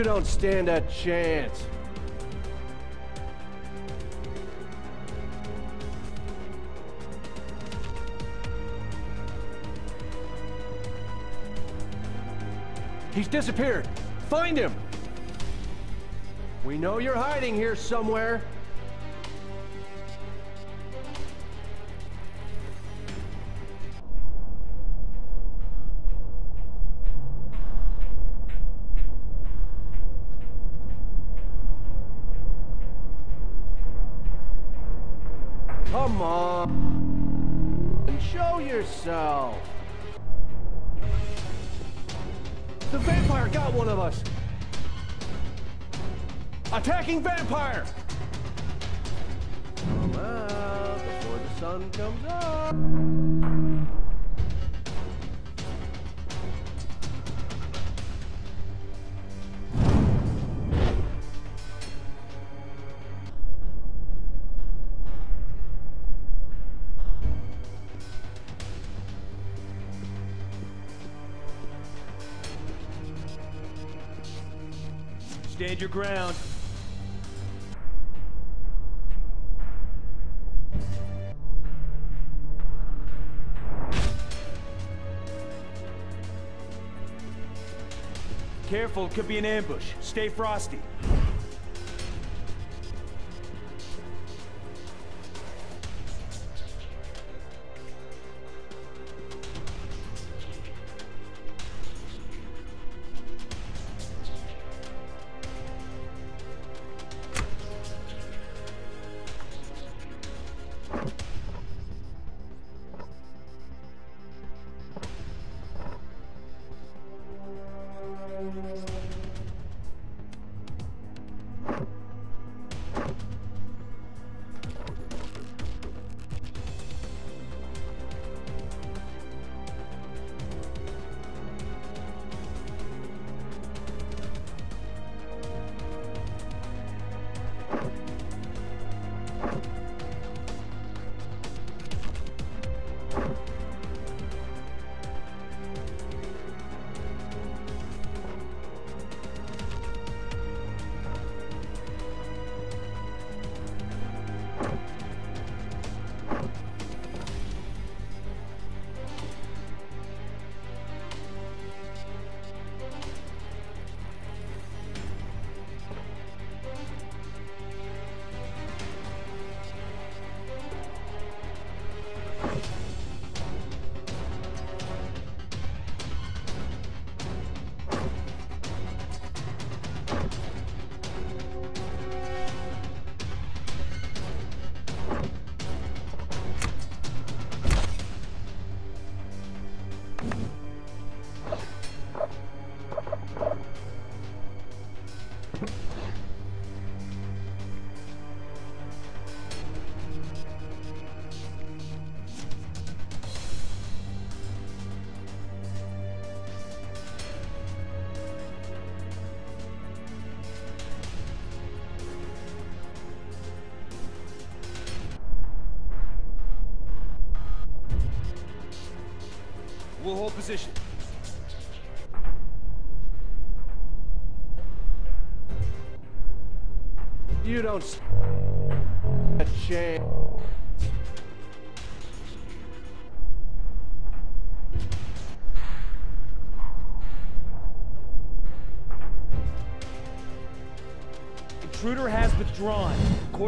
You don't stand a chance. He's disappeared. Find him. We know you're hiding here somewhere. Stand your ground. Careful, it could be an ambush. Stay frosty.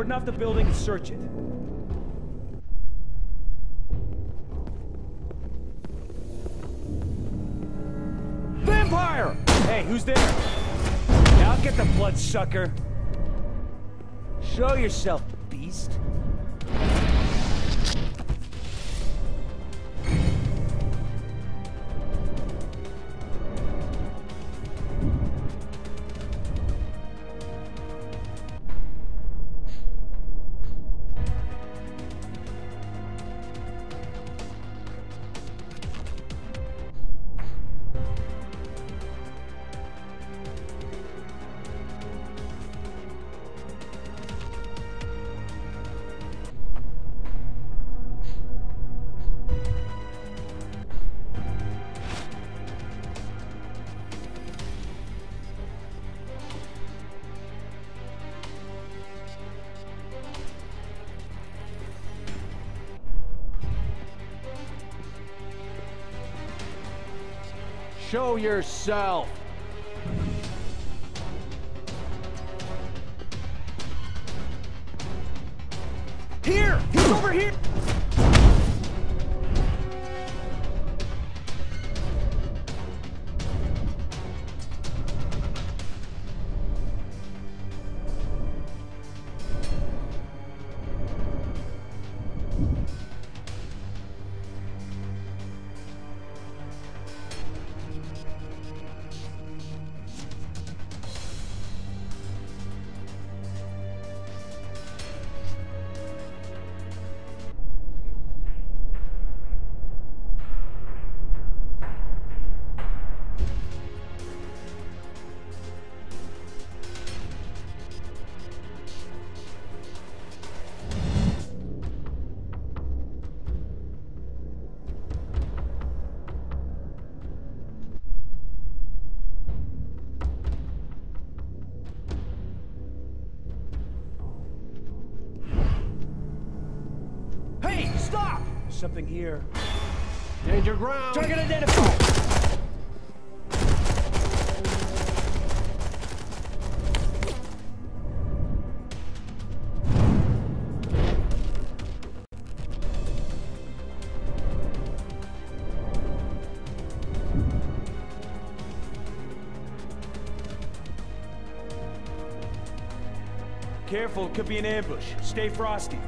Cordon off the building and search it. Vampire! Hey, who's there? I'll get the bloodsucker. Show yourself, beast. Show yourself. Something here. Danger ground. Target identified! Careful, it could be an ambush. Stay frosty.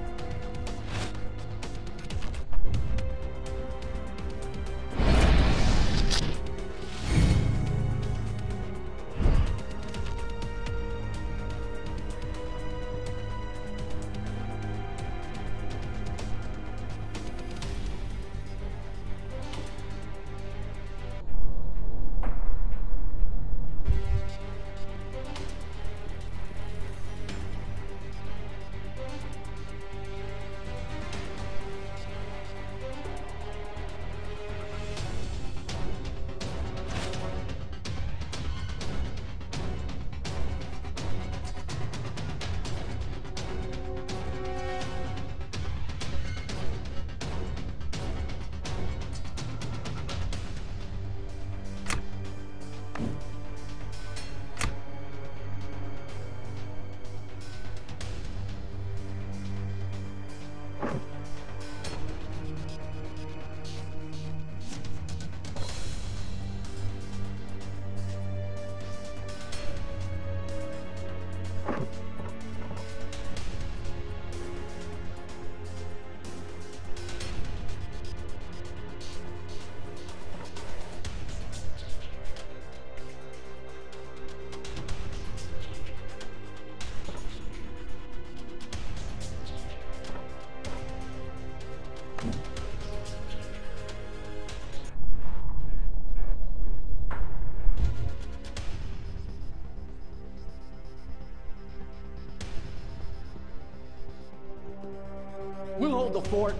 fort.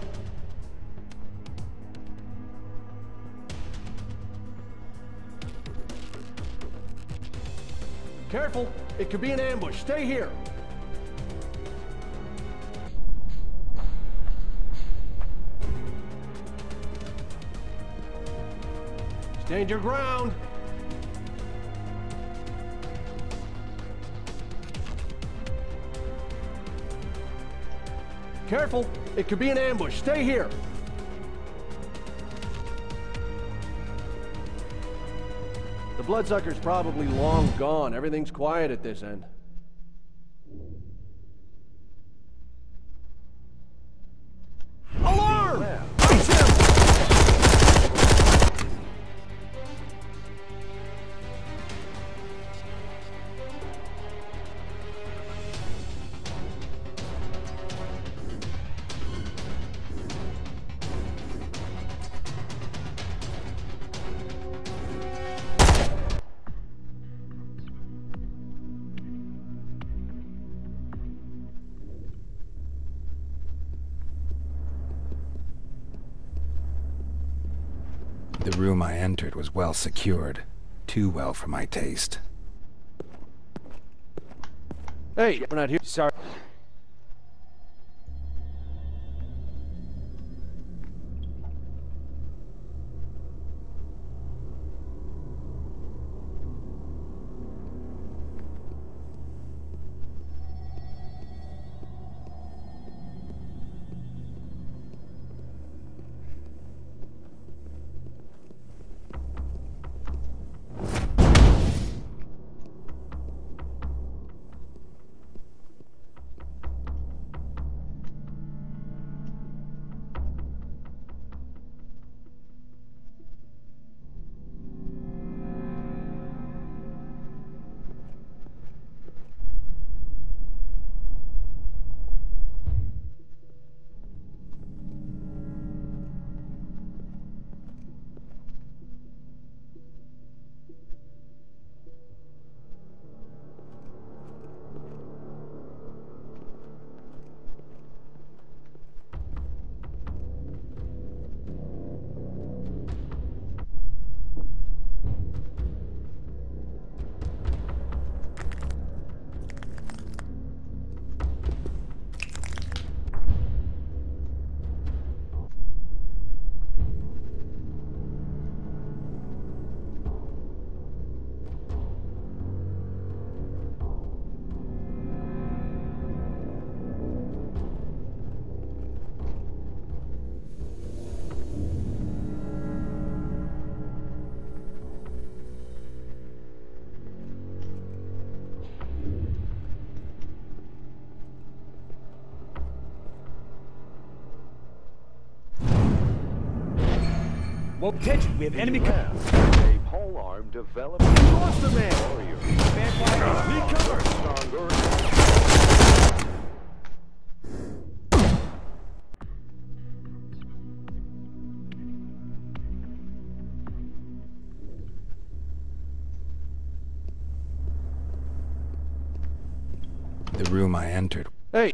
Careful, it could be an ambush. Stay here. Stand your ground. Careful, it could be an ambush. Stay here. The bloodsucker's probably long gone. Everything's quiet at this end. Well secured. Too well for my taste. Hey, we're not here. Sorry. Well, attention, we have enemy. A pole arm developed. Monster Man! Warrior. Vampires, need cover! Stronger. The room I entered Hey,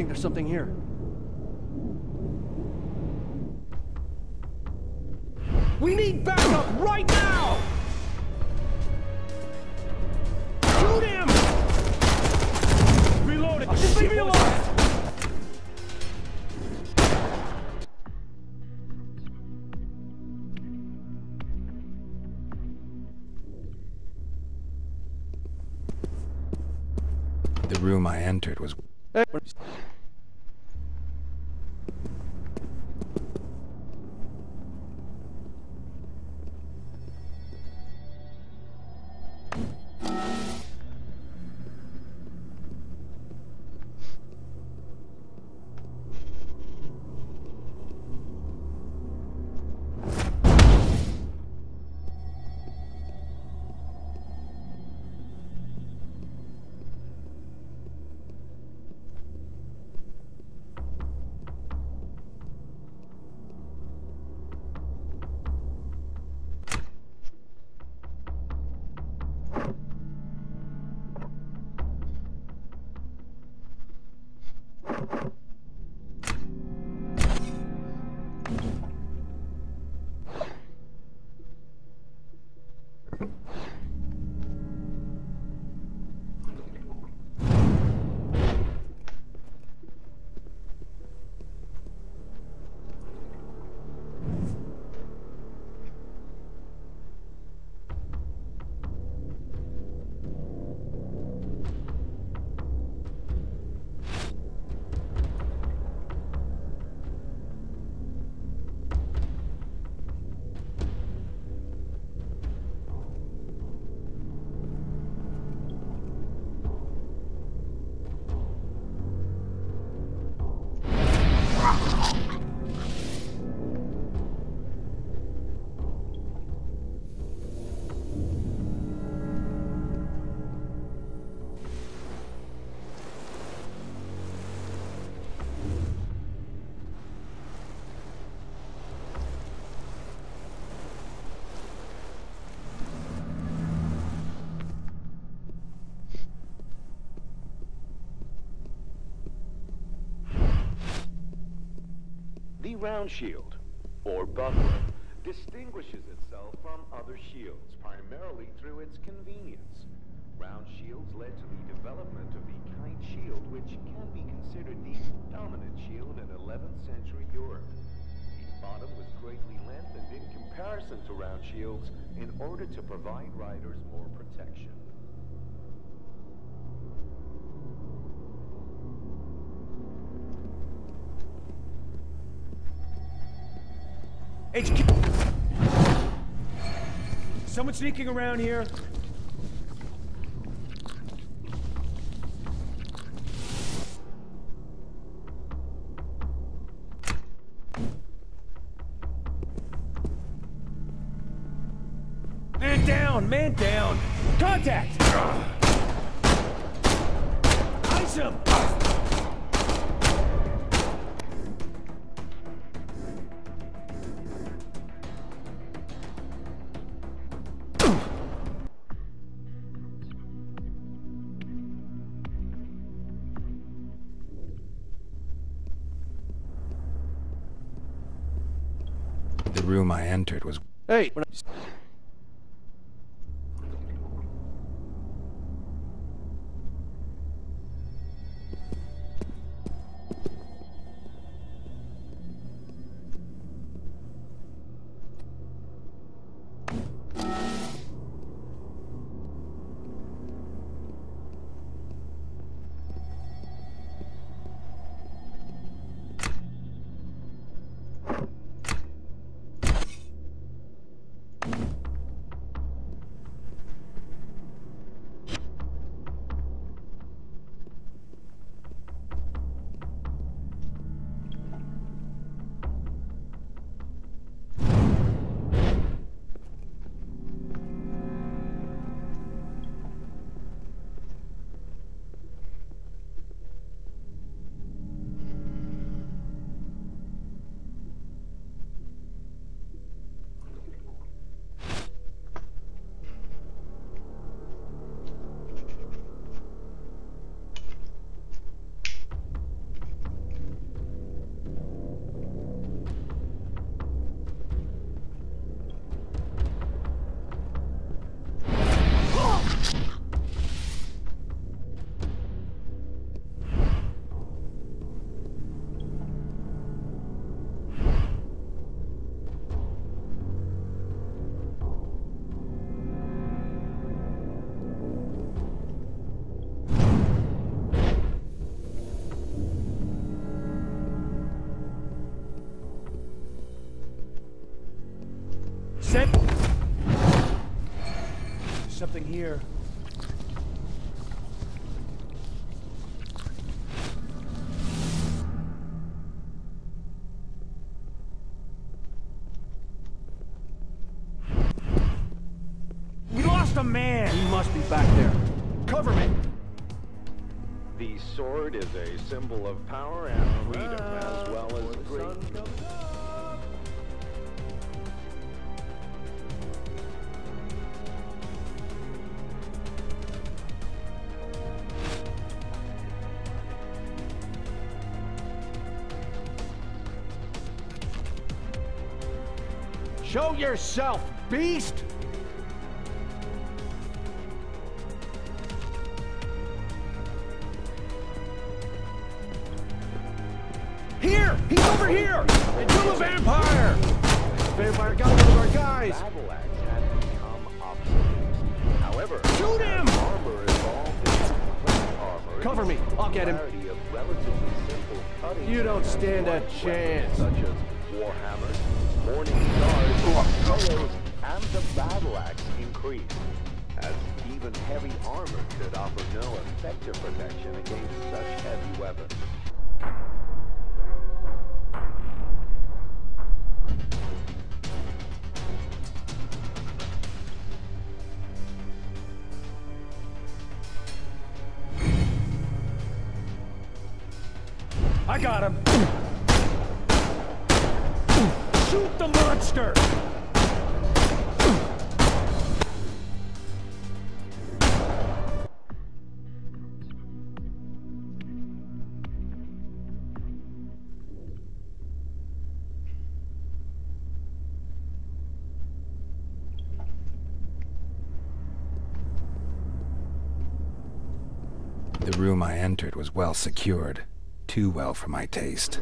think there's something here. We need backup right now! Shoot him! Reload it! Just leave me alone! The room I entered was round shield, or buckler, distinguishes itself from other shields primarily through its convenience. Round shields led to the development of the kite shield, which can be considered the dominant shield in 11th century Europe. The bottom was greatly lengthened in comparison to round shields in order to provide riders more protection. HQ! Someone sneaking around here? Room I entered was hey, here. We lost a man! He must be back there. Cover me! The sword is a symbol of power and freedom uh, as well as great. Show yourself, beast! Entered was well secured, too well for my taste.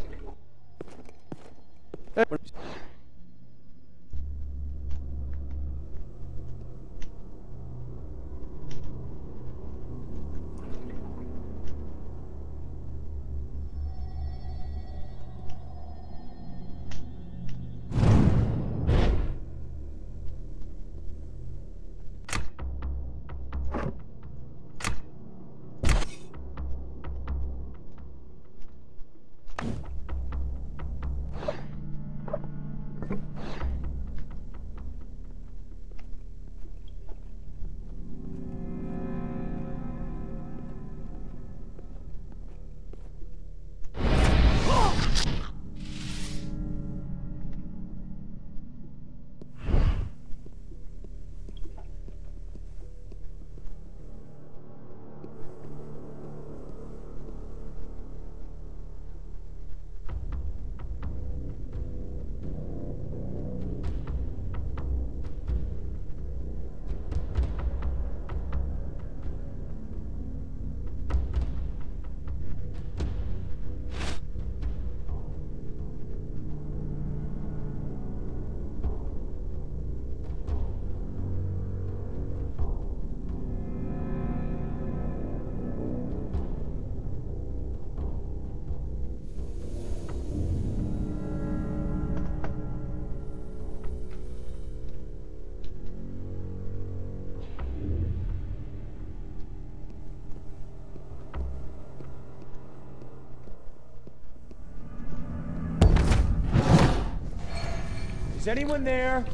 Anyone there?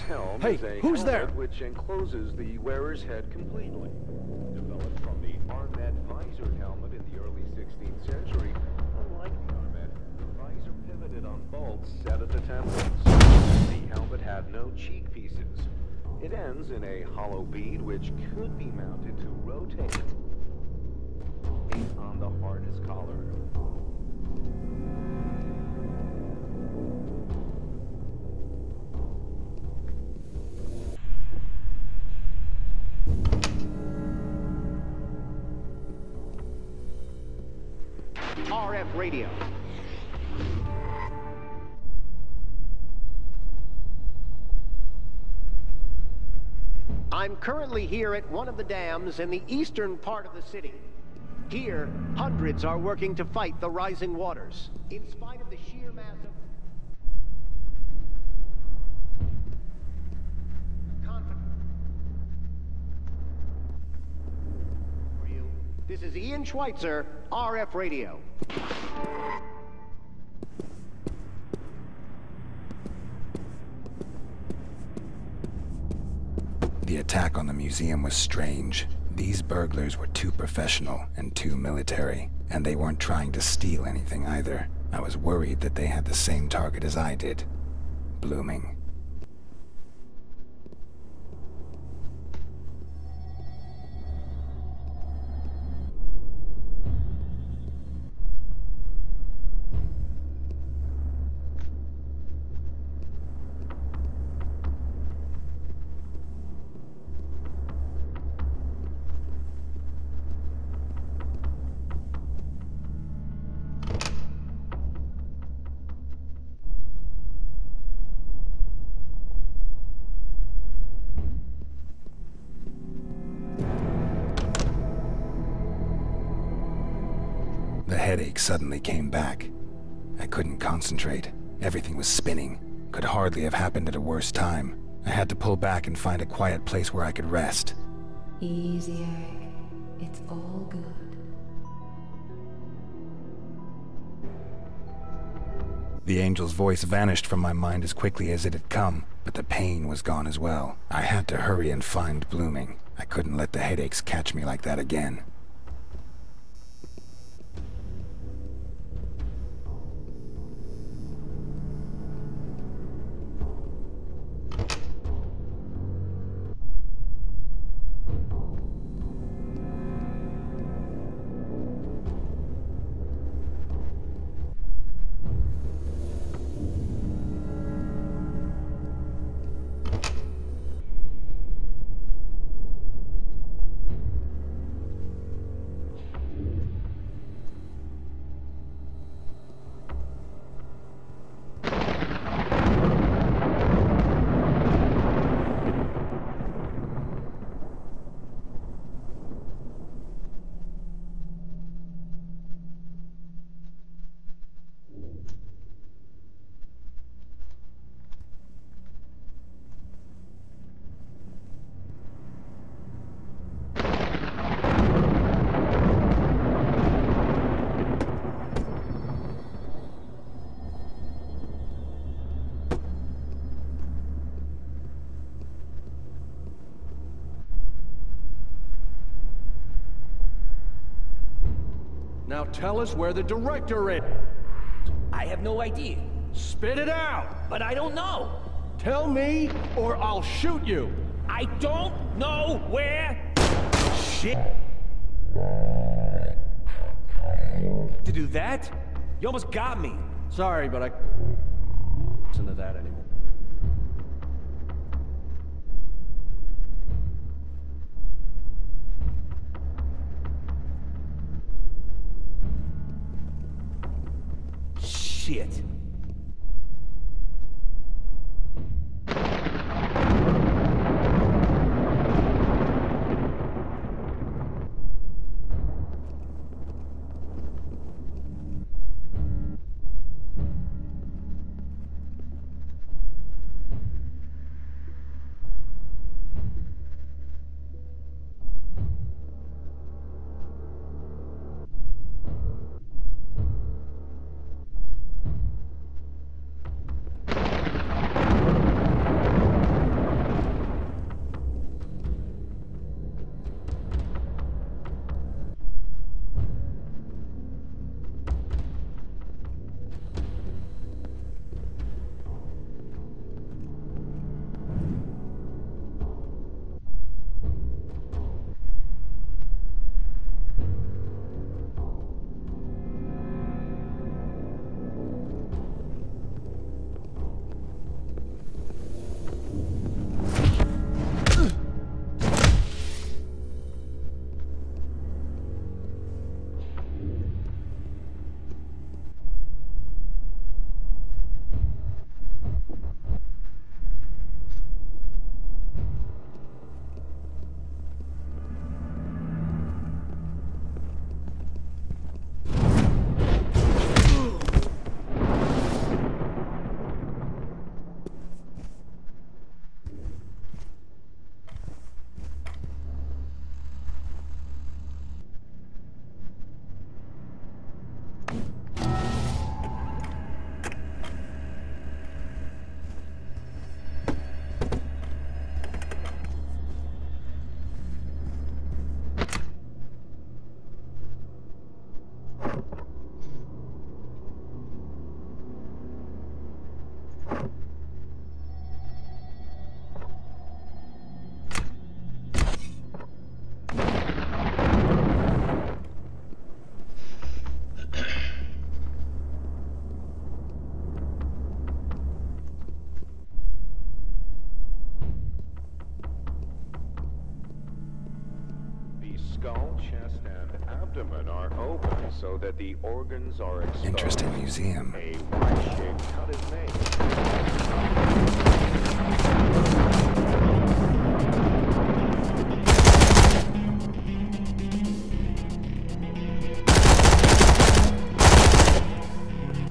Helm Hey, is a who's helmet there? which encloses the wearer's head completely. Developed from the Armet visor helmet in the early 16th century, unlike the Armet, the visor pivoted on bolts set at the temples. The helmet had no cheek pieces. It ends in a hollow bead which could be mounted to rotate on the harness collar. Radio. I'm currently here at one of the dams in the eastern part of the city. Here, hundreds are working to fight the rising waters. In spite of the sheer mass of. This is Ian Schweitzer, RF Radio. Museum was strange. These burglars were too professional and too military, and they weren't trying to steal anything either. I was worried that they had the same target as I did. Blooming. Suddenly came back. I couldn't concentrate. Everything was spinning. Could hardly have happened at a worse time. I had to pull back and find a quiet place where I could rest. Easy, Eric. It's all good. The angel's voice vanished from my mind as quickly as it had come, but the pain was gone as well. I had to hurry and find Blooming. I couldn't let the headaches catch me like that again. Now tell us where the director is. I have no idea. Spit it out. But I don't know. Tell me, or I'll shoot you. I don't know where. Shit. To do that? You almost got me. Sorry, but I listen to that anymore. Shit. Skull, chest, and abdomen are open so that the organs are exposed. Interesting museum. A Y-shaped cut is made.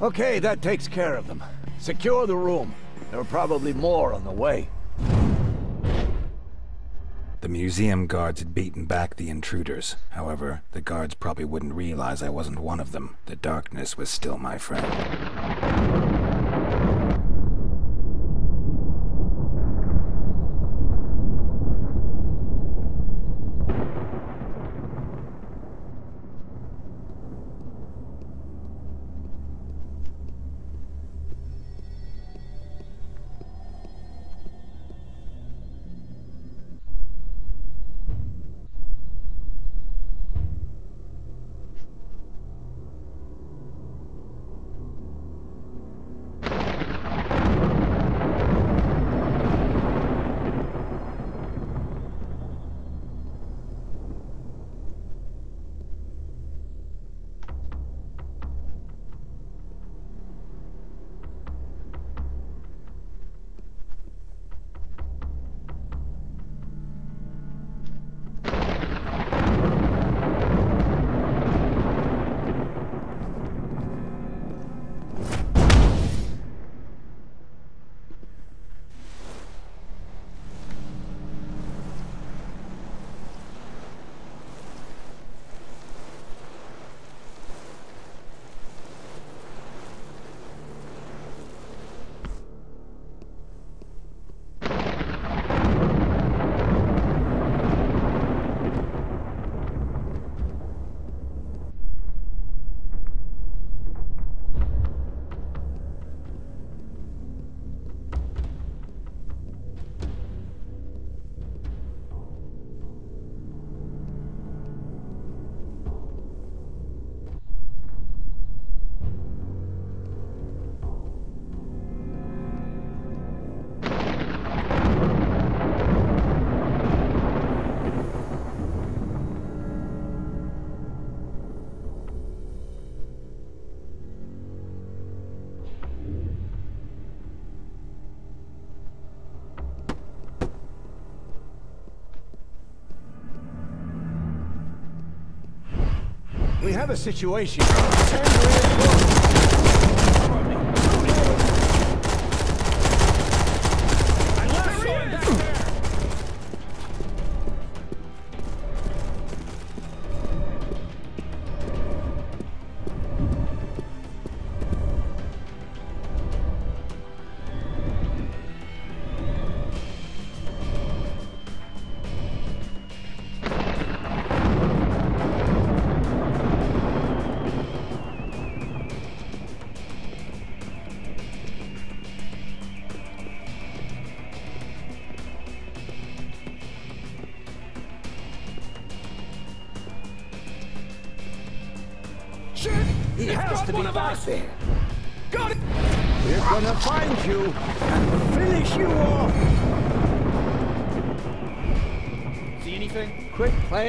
Okay, that takes care of them. Secure the room. There are probably more on the way. The museum guards had beaten back the intruders. However, the guards probably wouldn't realize I wasn't one of them. The darkness was still my friend. We have a situation.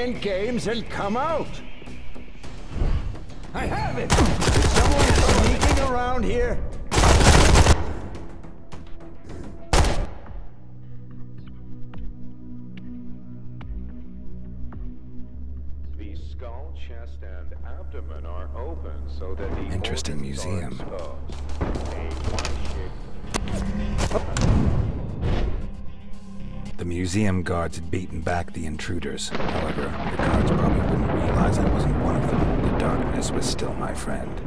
Playing games and come out. Beaten back the intruders. However, the guards probably wouldn't realize I wasn't one of them. The darkness was still my friend.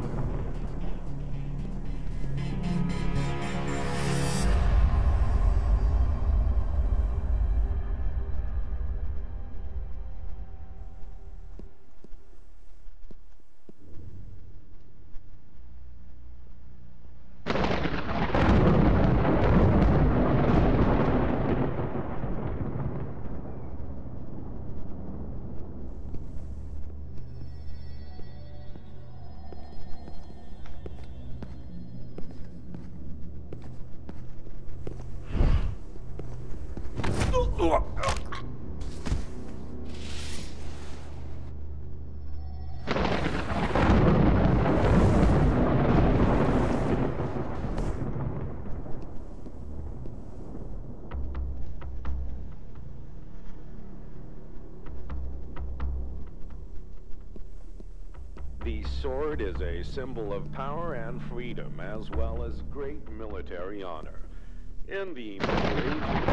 Sword is a symbol of power and freedom, as well as great military honor. In the Middle Ages,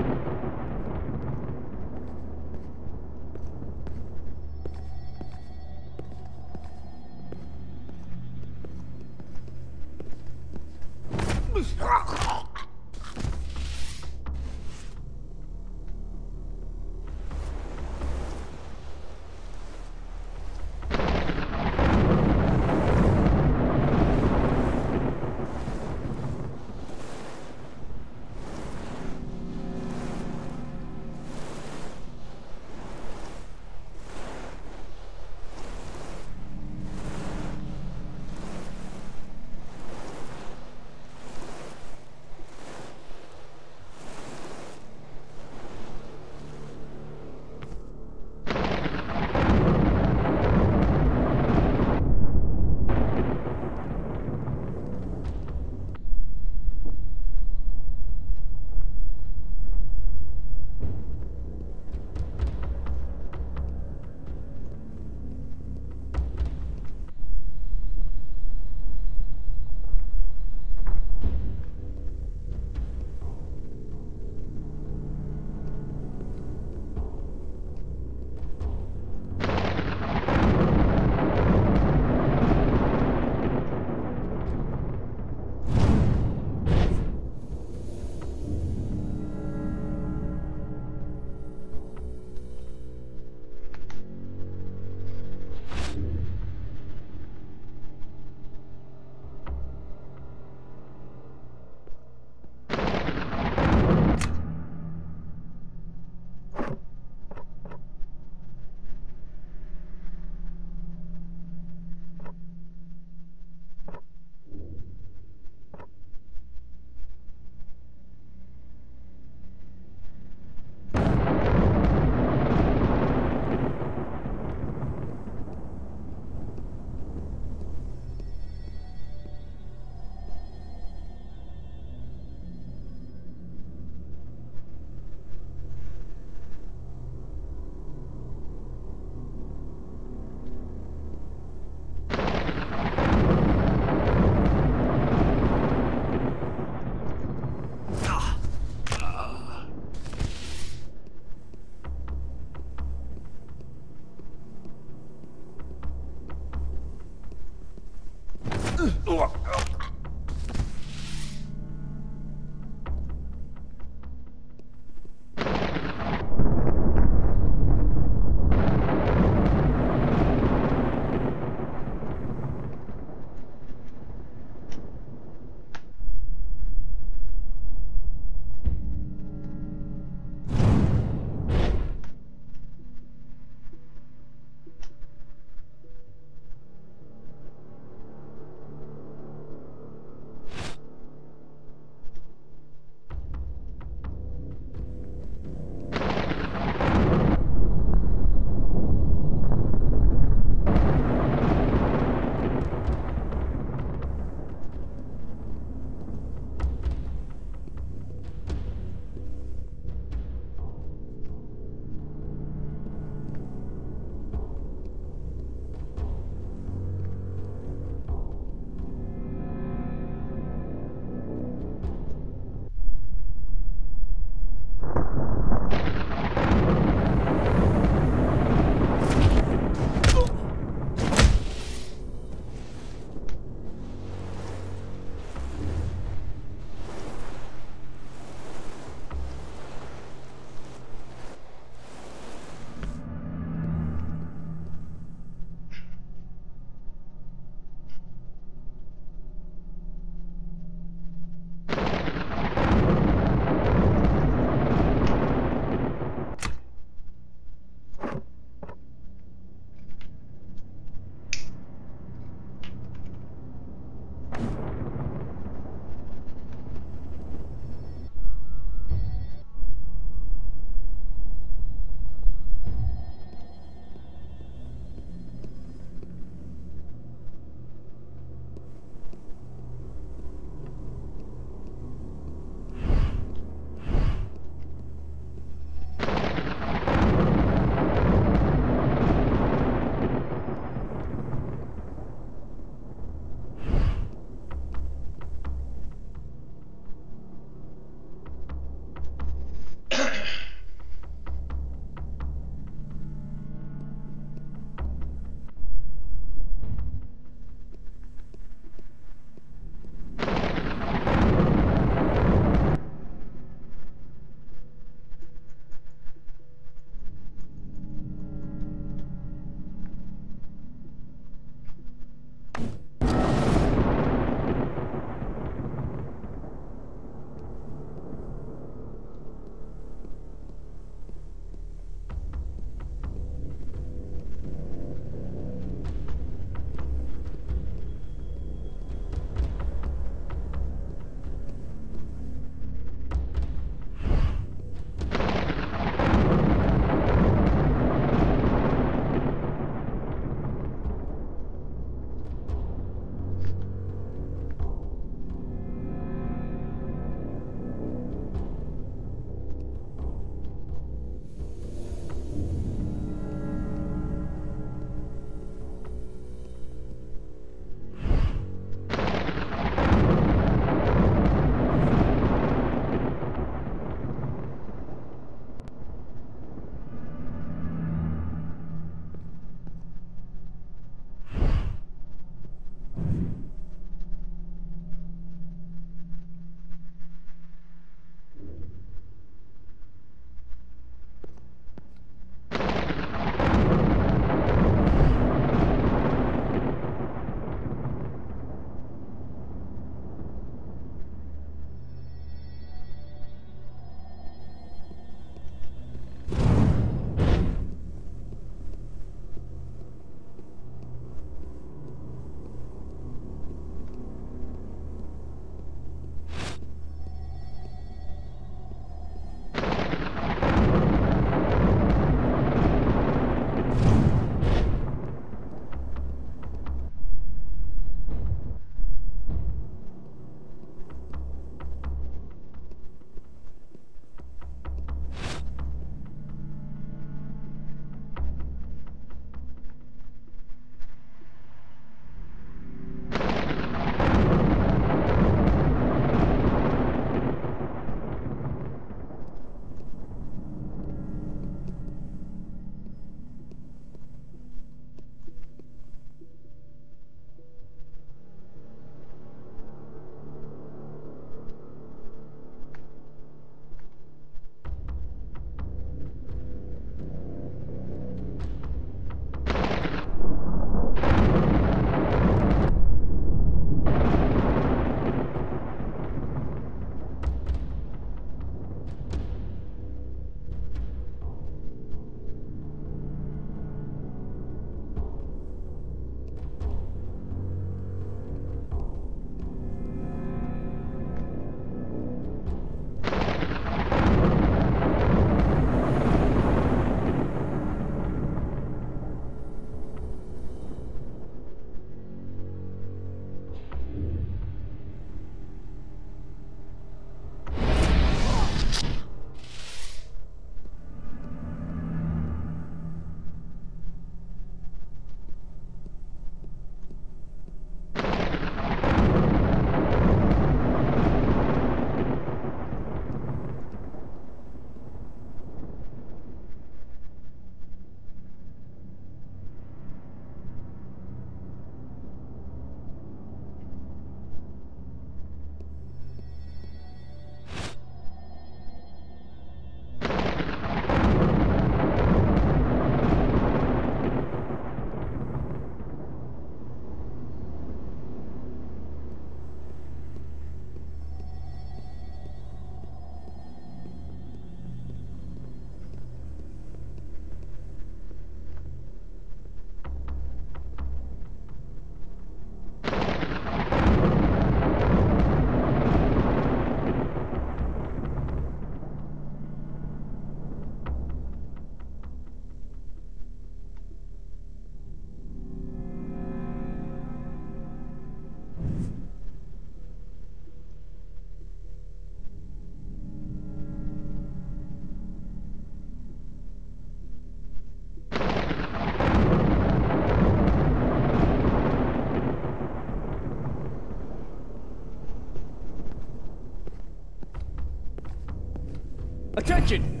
Attention!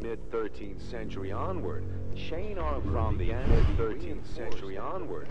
Mid-13th century onward, chain R. From the mid-13th century onward,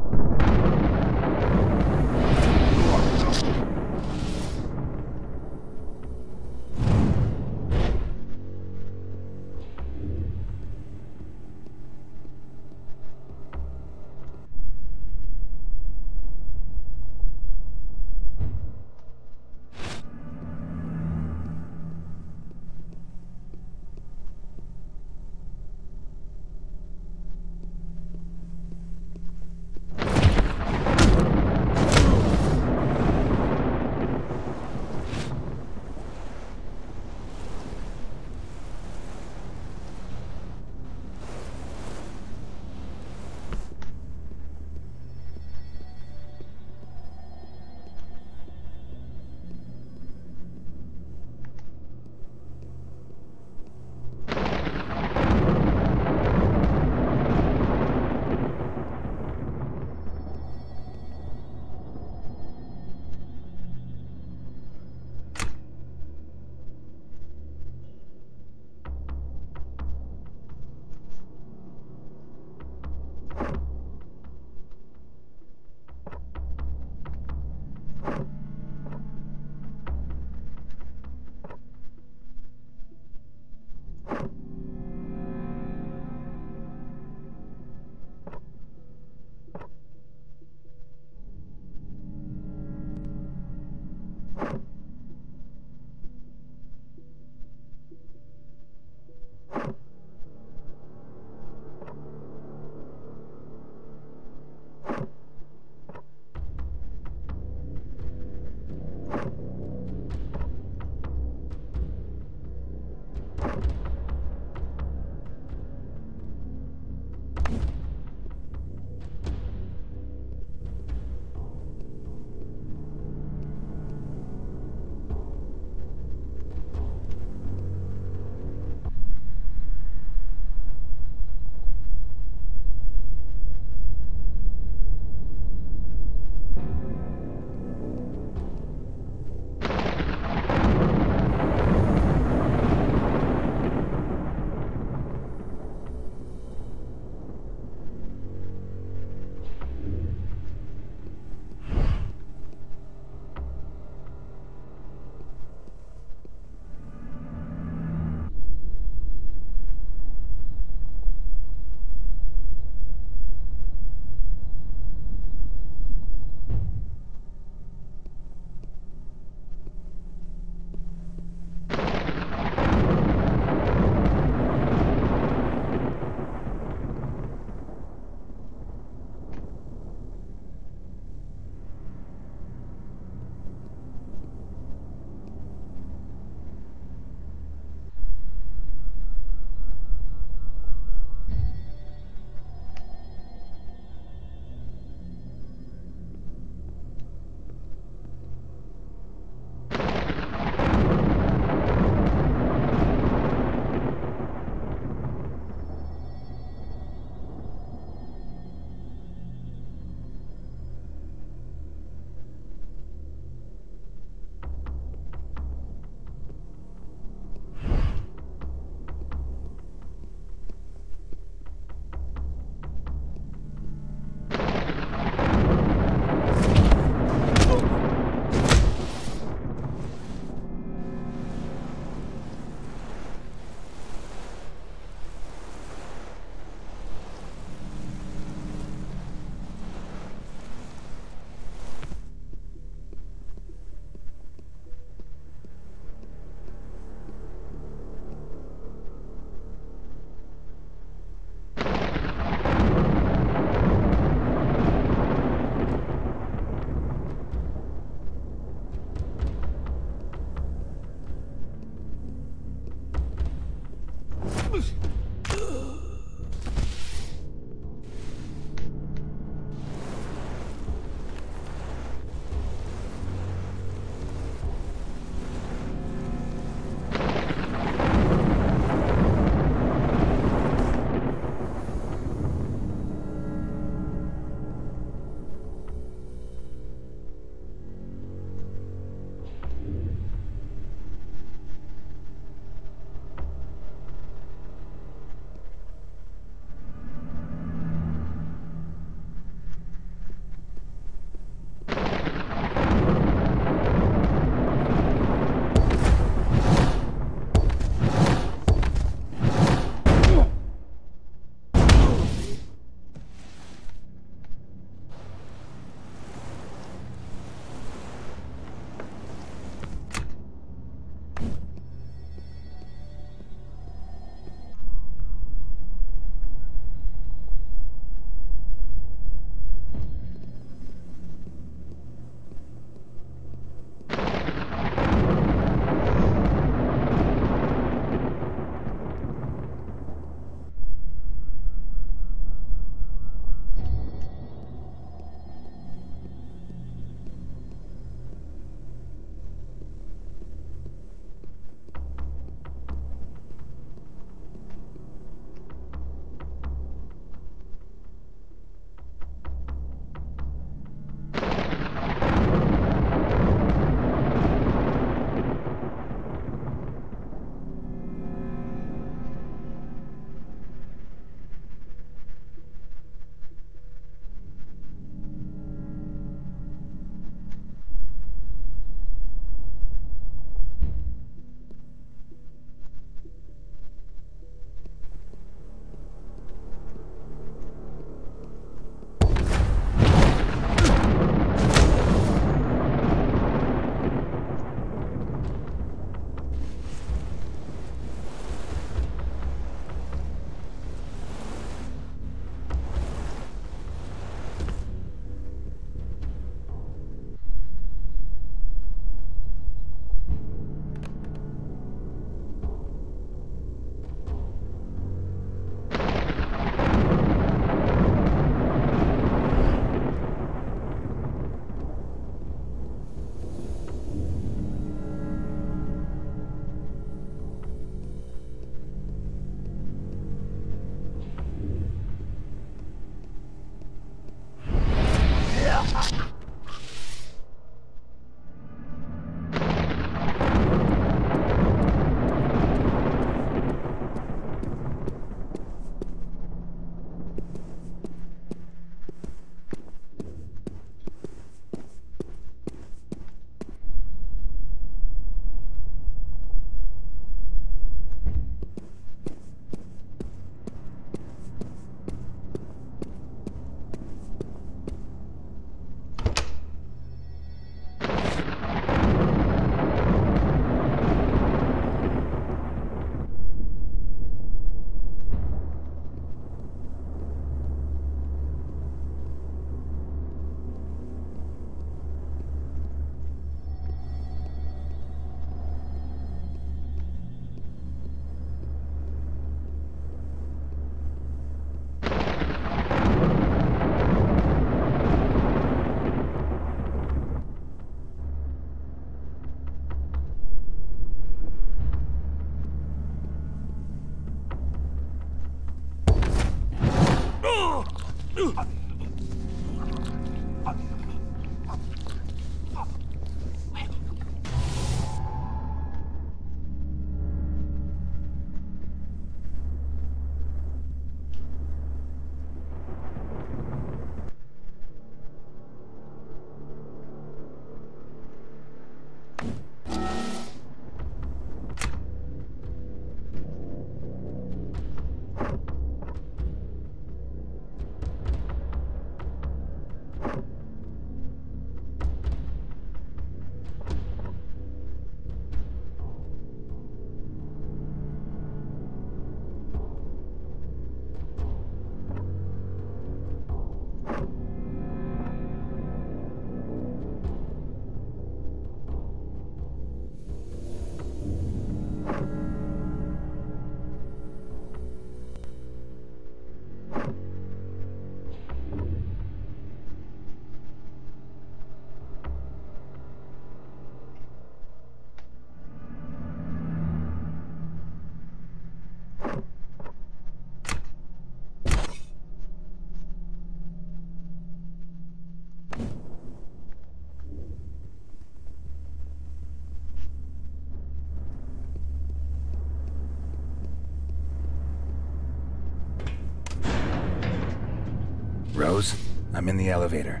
Rose, I'm in the elevator.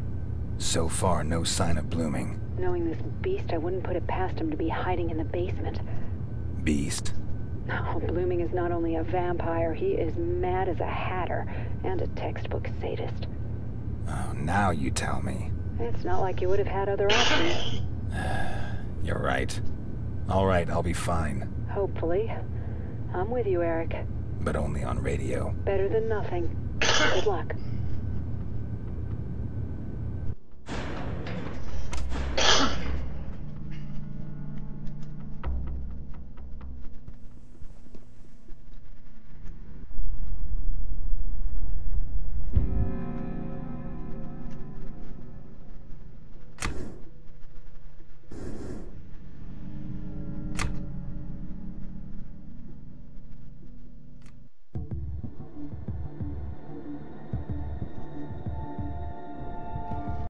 So far, no sign of blooming. Knowing this beast, I wouldn't put it past him to be hiding in the basement. Beast. Oh, Blooming is not only a vampire, he is mad as a hatter and a textbook sadist. Oh, now you tell me. It's not like you would have had other options. You're right. All right, I'll be fine. Hopefully. I'm with you, Eric. But only on radio. Better than nothing. Good luck.